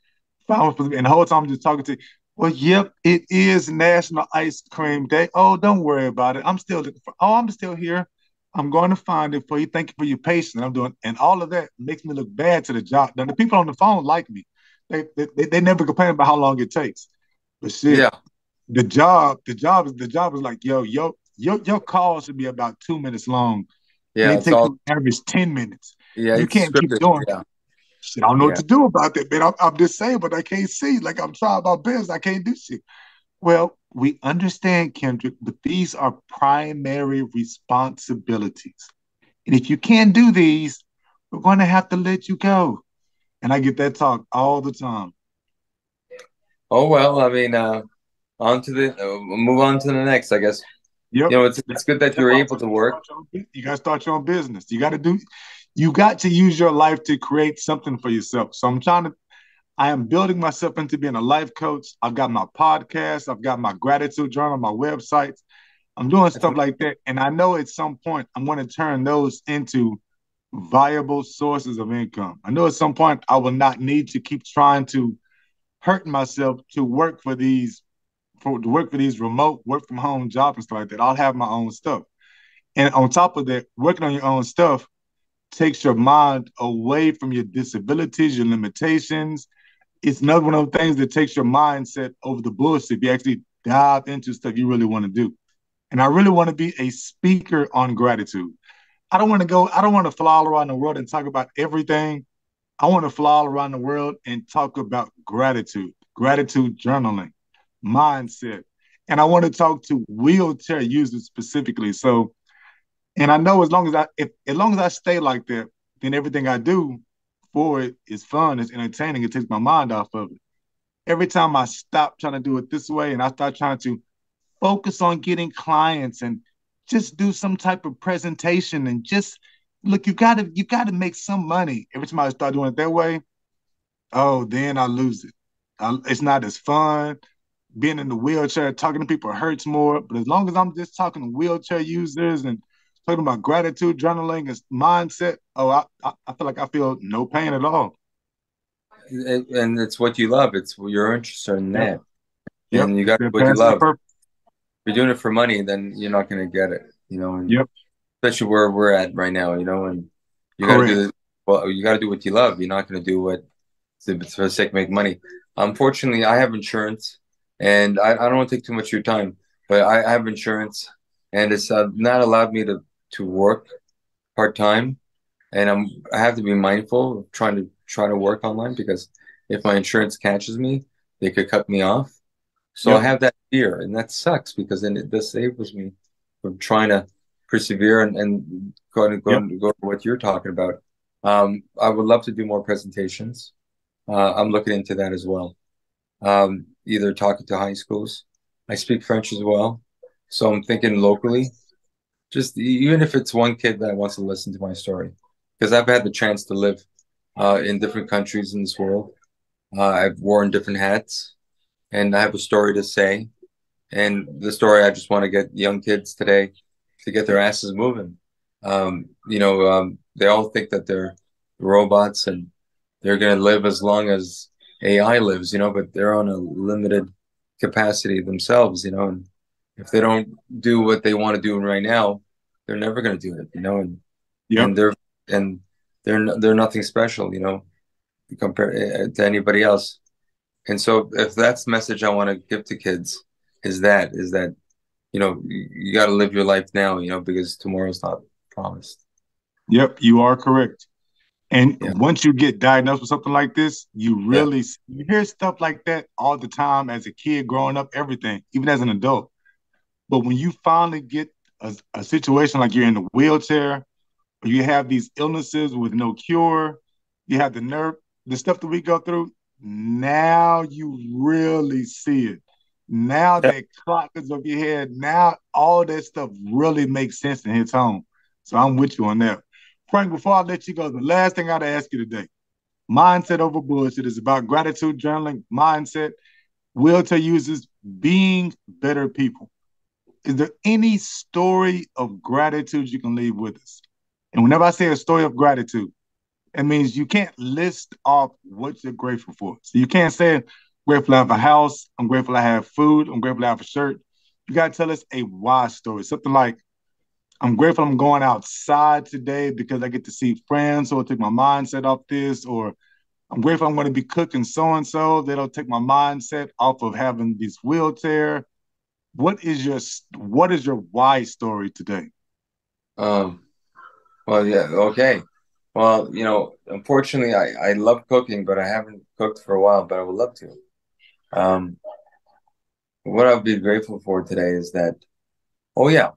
S1: find and the whole time I'm just talking to. Well, yep, it is National Ice Cream Day. Oh, don't worry about it. I'm still looking for. Oh, I'm still here. I'm going to find it for you. Thank you for your patience. I'm doing, and all of that makes me look bad to the job. Now the people on the phone like me. They they, they never complain about how long it takes. But shit,
S2: yeah,
S1: the job, the job is the job is like, yo, yo, your your call should be about two minutes long.
S2: yeah.
S1: it takes
S2: all
S1: average 10 minutes.
S2: yeah.
S1: you can't keep doing
S2: Yeah,
S1: Shit, I don't know
S2: Yeah.
S1: what to do about that, man. I'm, I'm disabled. I can't see. Like I'm trying my best. I can't do shit. Well, we understand, Kendrick, but these are primary responsibilities. And if you can't do these, we're going to have to let you go. And I get that talk all the time.
S2: Oh well, I mean, uh, on to the uh, move on to the next. I guess
S1: Yep.
S2: you know it's it's good that you're able to work.
S1: You got to start your own business. You got to do, you got to use your life to create something for yourself. So I'm trying to, I am building myself into being a life coach. I've got my podcast, I've got my gratitude journal, my websites. I'm doing stuff like that. And I know at some point I'm going to turn those into viable sources of income. I know at some point I will not need to keep trying to hurt myself to work for these for to work for these remote work from home jobs and stuff like that. I'll have my own stuff. And on top of that, working on your own stuff takes your mind away from your disabilities, your limitations. It's another one of the things that takes your mindset over the bullshit. You actually dive into stuff you really want to do. And I really want to be a speaker on gratitude. I don't want to go, I don't want to fly all around the world and talk about everything. I want to fly all around the world and talk about gratitude, gratitude journaling, mindset. And I want to talk to wheelchair users specifically. So And I know as long as I if as long as I stay like that, then everything I do for it is fun, it's entertaining, it takes my mind off of it. Every time I stop trying to do it this way and I start trying to focus on getting clients and just do some type of presentation and just look, you gotta you gotta make some money. Every time I start doing it that way, oh, then I lose it. I, it's not as fun. Being in the wheelchair, talking to people hurts more. But as long as I'm just talking to wheelchair users and talking about gratitude, journaling, and mindset, oh, I, I, I feel like I feel no pain at all.
S2: And it's what you love. It's you're interested in that. Yep. And you got what you love. If you're doing it for money, then you're not going to get it. You know. And
S1: yep.
S2: Especially where we're at right now, you know, and you got to do well. You got to do what you love. You're not going to do what for the sake of making money. Unfortunately, I have insurance, and I, I don't want to take too much of your time, but I, I have insurance, and it's uh, not allowed me to to work part time, and I'm I have to be mindful of trying to try to work online because if my insurance catches me, they could cut me off. So yep. I have that fear, and that sucks because then it disables me from trying to persevere and, and go and go, yep. go to what you're talking about. Um, I would love to do more presentations. Uh, I'm looking into that as well. Um, either talking to high schools. I speak French as well, so I'm thinking locally. Just even if it's one kid that wants to listen to my story, because I've had the chance to live uh, in different countries in this world. Uh, I've worn different hats, and I have a story to say. And the story I just want to get young kids today to get their asses moving. Um, you know, um, they all think that they're robots and they're going to live as long as AI lives, you know, but they're on a limited capacity themselves, you know, and if they don't do what they want to do right now, they're never going to do it, you know, and yep. and they're and they're they're nothing special, you know, compared eh, to anybody else. And so, if that's the message I want to give to kids, is that is that you know you, you got to live your life now, you know, because tomorrow's not promised.
S1: Yep, you are correct. And yeah. once you get diagnosed with something like this, you really yeah. you hear stuff like that all the time as a kid growing up, everything, even as an adult. But when you finally get a, a situation like you're in a wheelchair, or you have these illnesses with no cure, you have the nerve, the stuff that we go through, now you really see it. Now that clock is over your head, now all that stuff really makes sense and hits home. So I'm with you on that. Frank, before I let you go, the last thing I'd ask you today mindset over bullshit is about gratitude journaling, mindset, wheelchair users being better people. Is there any story of gratitude you can leave with us? And whenever I say a story of gratitude, it means you can't list off what you're grateful for. So you can't say, grateful I have a house, I'm grateful I have food, I'm grateful I have a shirt. You got to tell us a why story, something like, I'm grateful I'm going outside today because I get to see friends who will take my mindset off this, or I'm grateful I'm going to be cooking so and so. That'll take my mindset off of having this wheelchair. What is your what is your why story today?
S2: Um, well, yeah, okay. Well, you know, unfortunately, I I love cooking, but I haven't cooked for a while. But I would love to. Um, what I'll be grateful for today is that, oh yeah,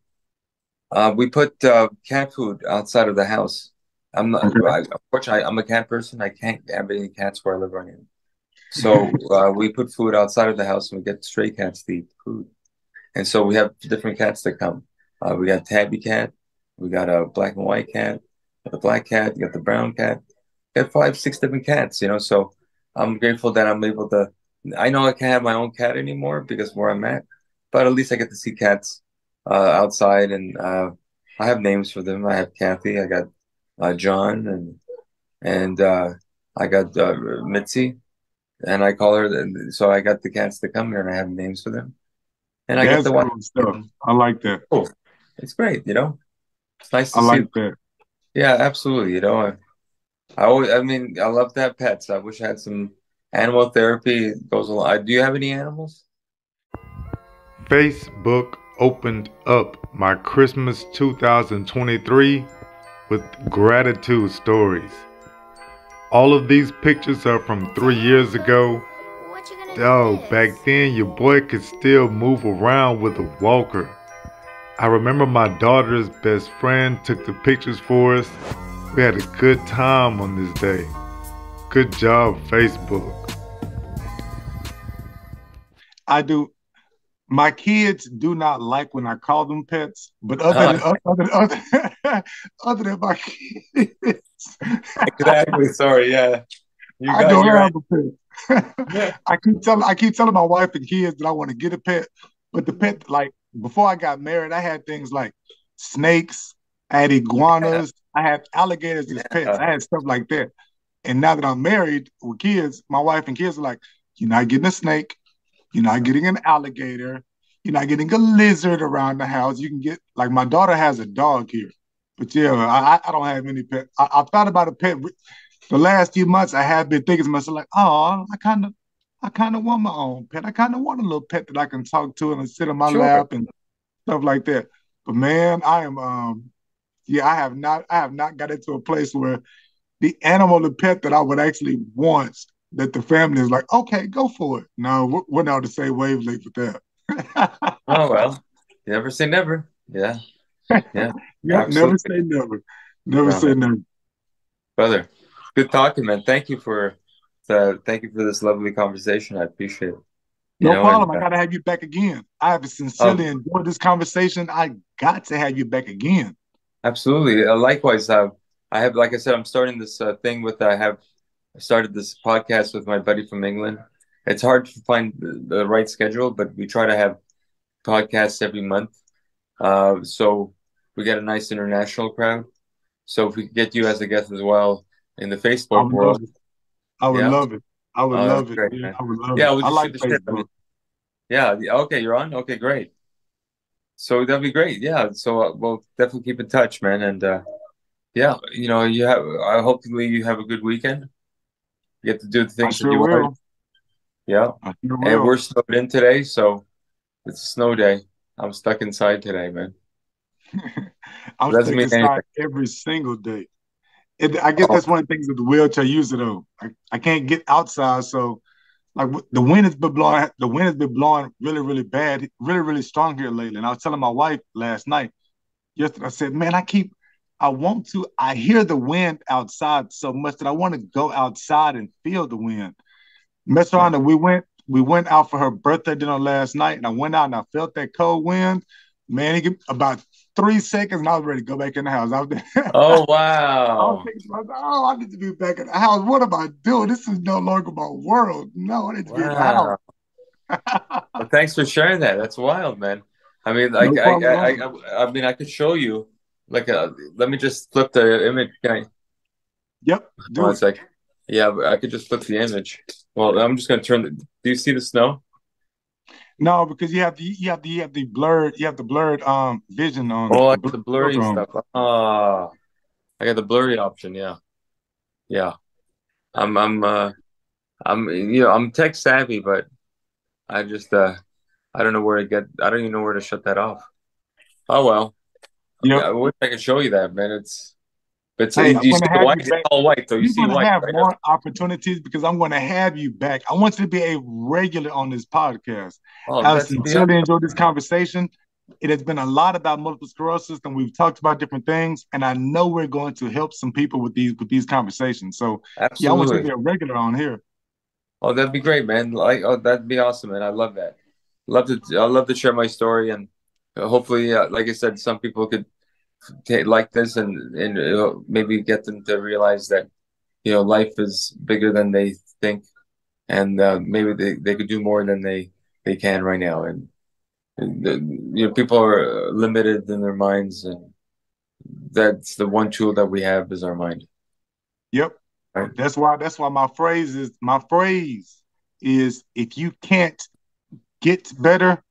S2: uh, we put uh, cat food outside of the house. I'm not. Okay. I, unfortunately, I'm a cat person. I can't have any cats where I live right now. So uh, we put food outside of the house, and we get stray cats to eat food. And so we have different cats that come. Uh, we got tabby cat. We got a black and white cat. The black cat. You got the brown cat. We got five, six different cats. You know, so I'm grateful that I'm able to. I know I can't have my own cat anymore because where I'm at, but at least I get to see cats uh, outside, and uh, I have names for them. I have Kathy, I got uh, John, and and uh, I got uh, Mitzi, and I call her. So I got the cats to come here, and I have names for them. And I got the one
S1: stuff. I like that.
S2: Oh, it's great. You know, it's nice to
S1: I
S2: see.
S1: like that.
S2: Yeah, absolutely. You know, I, I always. I mean, I love to have pets. I wish I had some animal therapy. It goes a lot. Do you have any animals?
S4: Facebook opened up my Christmas 2023 with gratitude stories. All of these pictures are from three years ago. Oh, back then your boy could still move around with a walker. I remember my daughter's best friend took the pictures for us. We had a good time on this day. Good job, Facebook.
S1: I do. My kids do not like when I call them pets, but other than, uh. other, other, other than my kids,
S2: exactly. Sorry, yeah.
S1: You I don't have a pet. I keep telling I keep telling my wife and kids that I want to get a pet, but the pet like before I got married, I had things like snakes, I had iguanas, I had alligators as pets, I had stuff like that. And now that I'm married with kids, my wife and kids are like, "You're not getting a snake, you're not getting an alligator, you're not getting a lizard around the house. You can get like my daughter has a dog here, but yeah, I, I don't have any pet. I, I thought about a pet the last few months. I have been thinking to myself like, oh, I kind of I kind of want my own pet. I kind of want a little pet that I can talk to and sit on my sure. lap and stuff like that. But man, I am um yeah, I have not I have not got into a place where the animal, the pet that I would actually want that the family is like, okay, go for it. No, we're not the same wavelength with that.
S2: oh well. Never say never. Yeah.
S1: Yeah. yeah never say never. Never say never.
S2: Brother, good talking, man. Thank you for the thank you for this lovely conversation. I appreciate it.
S1: You no know, problem. And, uh, I gotta have you back again. I have sincerely um, enjoyed this conversation. I got to have you back again.
S2: Absolutely. Uh, likewise, uh, I have, like I said, I'm starting this uh, thing with. I have started this podcast with my buddy from England. It's hard to find the, the right schedule, but we try to have podcasts every month. Uh, so we get a nice international crowd. So if we could get you as a guest as well in the Facebook I world,
S1: I would yeah. love it. I would oh, love it. Great, yeah, I would love yeah, it. I like Facebook.
S2: Yeah. Okay, you're on. Okay, great. So that'd be great. Yeah. So uh, we'll definitely keep in touch, man. And uh, yeah, you know, you have. I hopefully you have a good weekend. You get to do the things sure that you will. want. Yeah. Sure and we're snowed in today, so it's a snow day. I'm stuck inside today, man.
S1: I'm stuck inside every single day. It, I guess oh. that's one of the things with the wheelchair user though. I, I can't get outside, so like the wind has been blowing. The wind has been blowing really, really bad, really, really strong here lately. And I was telling my wife last night, yesterday, I said, "Man, I keep, I want to. I hear the wind outside so much that I want to go outside and feel the wind." Mess around, and we went, we went out for her birthday dinner last night, and I went out and I felt that cold wind. Man, it about three seconds and I was ready to go back in the house. I was
S2: oh wow!
S1: I thinking, oh, I need to be back in the house. What am I doing? This is no longer my world. No, I need to wow. be in the house.
S2: well, thanks for sharing that. That's wild, man. I mean, like, no I, I, I, I, mean, I could show you. Like, a, uh, let me just flip the image. Can I?
S1: Yep.
S2: Do One it. sec. Yeah, I could just flip the image. Well, I'm just gonna turn. The, do you see the snow?
S1: No, because you have the you have the you have the blurred you have the blurred um vision on.
S2: Oh, the, the blurry stuff. Ah, uh, I got the blurry option. Yeah, yeah. I'm I'm uh I'm you know I'm tech savvy, but I just uh I don't know where to get. I don't even know where to shut that off. Oh well. You know, I wish I could show you that, man. It's but hey, you see white, it's all white, so you see white.
S1: have right more now. opportunities because I'm going to have you back. I want you to be a regular on this podcast. Oh, I've sincerely enjoyed this conversation. It has been a lot about multiple sclerosis, and we've talked about different things. And I know we're going to help some people with these with these conversations. So, Absolutely. yeah, I want you to be a regular on here.
S2: Oh, that'd be great, man. Like, oh, that'd be awesome, man. I love that. Love to. I love to share my story, and hopefully, uh, like I said, some people could like this and and maybe get them to realize that you know life is bigger than they think. And uh, maybe they, they could do more than they they can right now. And, and the, you know people are limited in their minds and that's the one tool that we have is our mind.
S1: Yep. Right? that's why that's why my phrase is my phrase is if you can't get better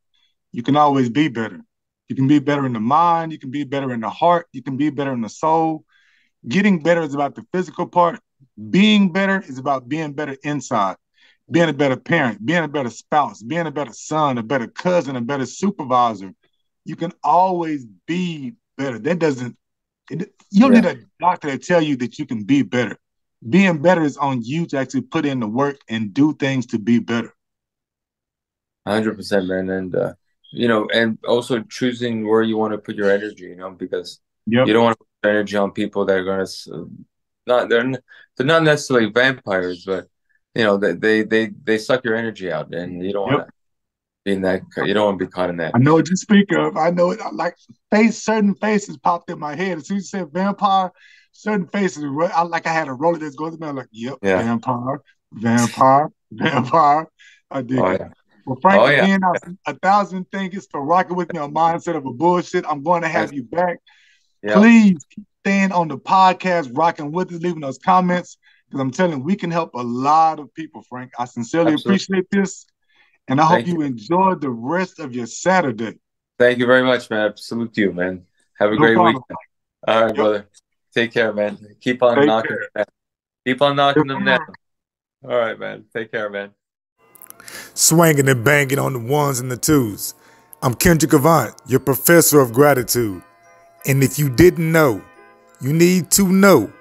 S1: you can always be better you can be better in the mind. You can be better in the heart. You can be better in the soul. Getting better is about the physical part. Being better is about being better inside, being a better parent, being a better spouse, being a better son, a better cousin, a better supervisor. You can always be better. That doesn't, it, you don't yeah. need a doctor to tell you that you can be better. Being better is on you to actually put in the work and do things to be better.
S2: 100%, man. And, uh, you know, and also choosing where you want to put your energy, you know, because
S12: Yep.
S2: you don't want to put energy on people that are going to not they're n- they're not necessarily vampires, but you know they they they, they suck your energy out, and you don't want to be in that. You don't want to be caught in that.
S12: I know what you speak of. I know it. Like face, certain faces popped in my head as soon as you said vampire. Certain faces, I, like I had a roller that's going to me. I'm like, yep,
S2: Yeah.
S12: vampire, vampire, vampire. I did.
S2: Oh, yeah.
S12: Well, Frank,
S2: Oh, yeah.
S12: again, a, a thousand thank yous for rocking with me on Mindset Over Bullshit. I'm going to have you back. Please stand on the podcast, rocking with us, leaving those comments, because I'm telling you, we can help a lot of people, Frank. I sincerely
S2: Absolutely.
S12: appreciate this, and I hope
S2: Thank
S12: you enjoy the rest of your Saturday.
S2: Thank you very much, man. Salute to you, man. Have a
S12: No
S2: great
S12: problem.
S2: weekend. All right, brother. Take care, man. Keep on
S12: Take
S2: knocking. Keep on knocking them down. All right, man. Take care, man.
S1: Swinging and banging on the ones and the twos. I'm Kendrick Avant, your professor of gratitude. And if you didn't know, you need to know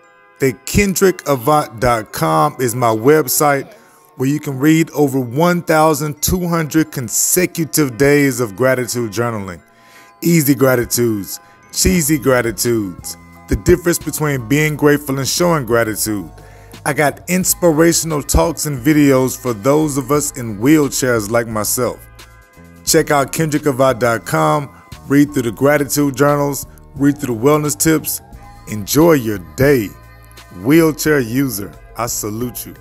S1: that KendrickAvant.com is my website where you can read over 1,200 consecutive days of gratitude journaling, easy gratitudes, cheesy gratitudes, the difference between being grateful and showing gratitude. I got inspirational talks and videos for those of us in wheelchairs like myself. Check out KendrickAvant.com, read through the gratitude journals, read through the wellness tips. Enjoy your day. Wheelchair user, I salute you.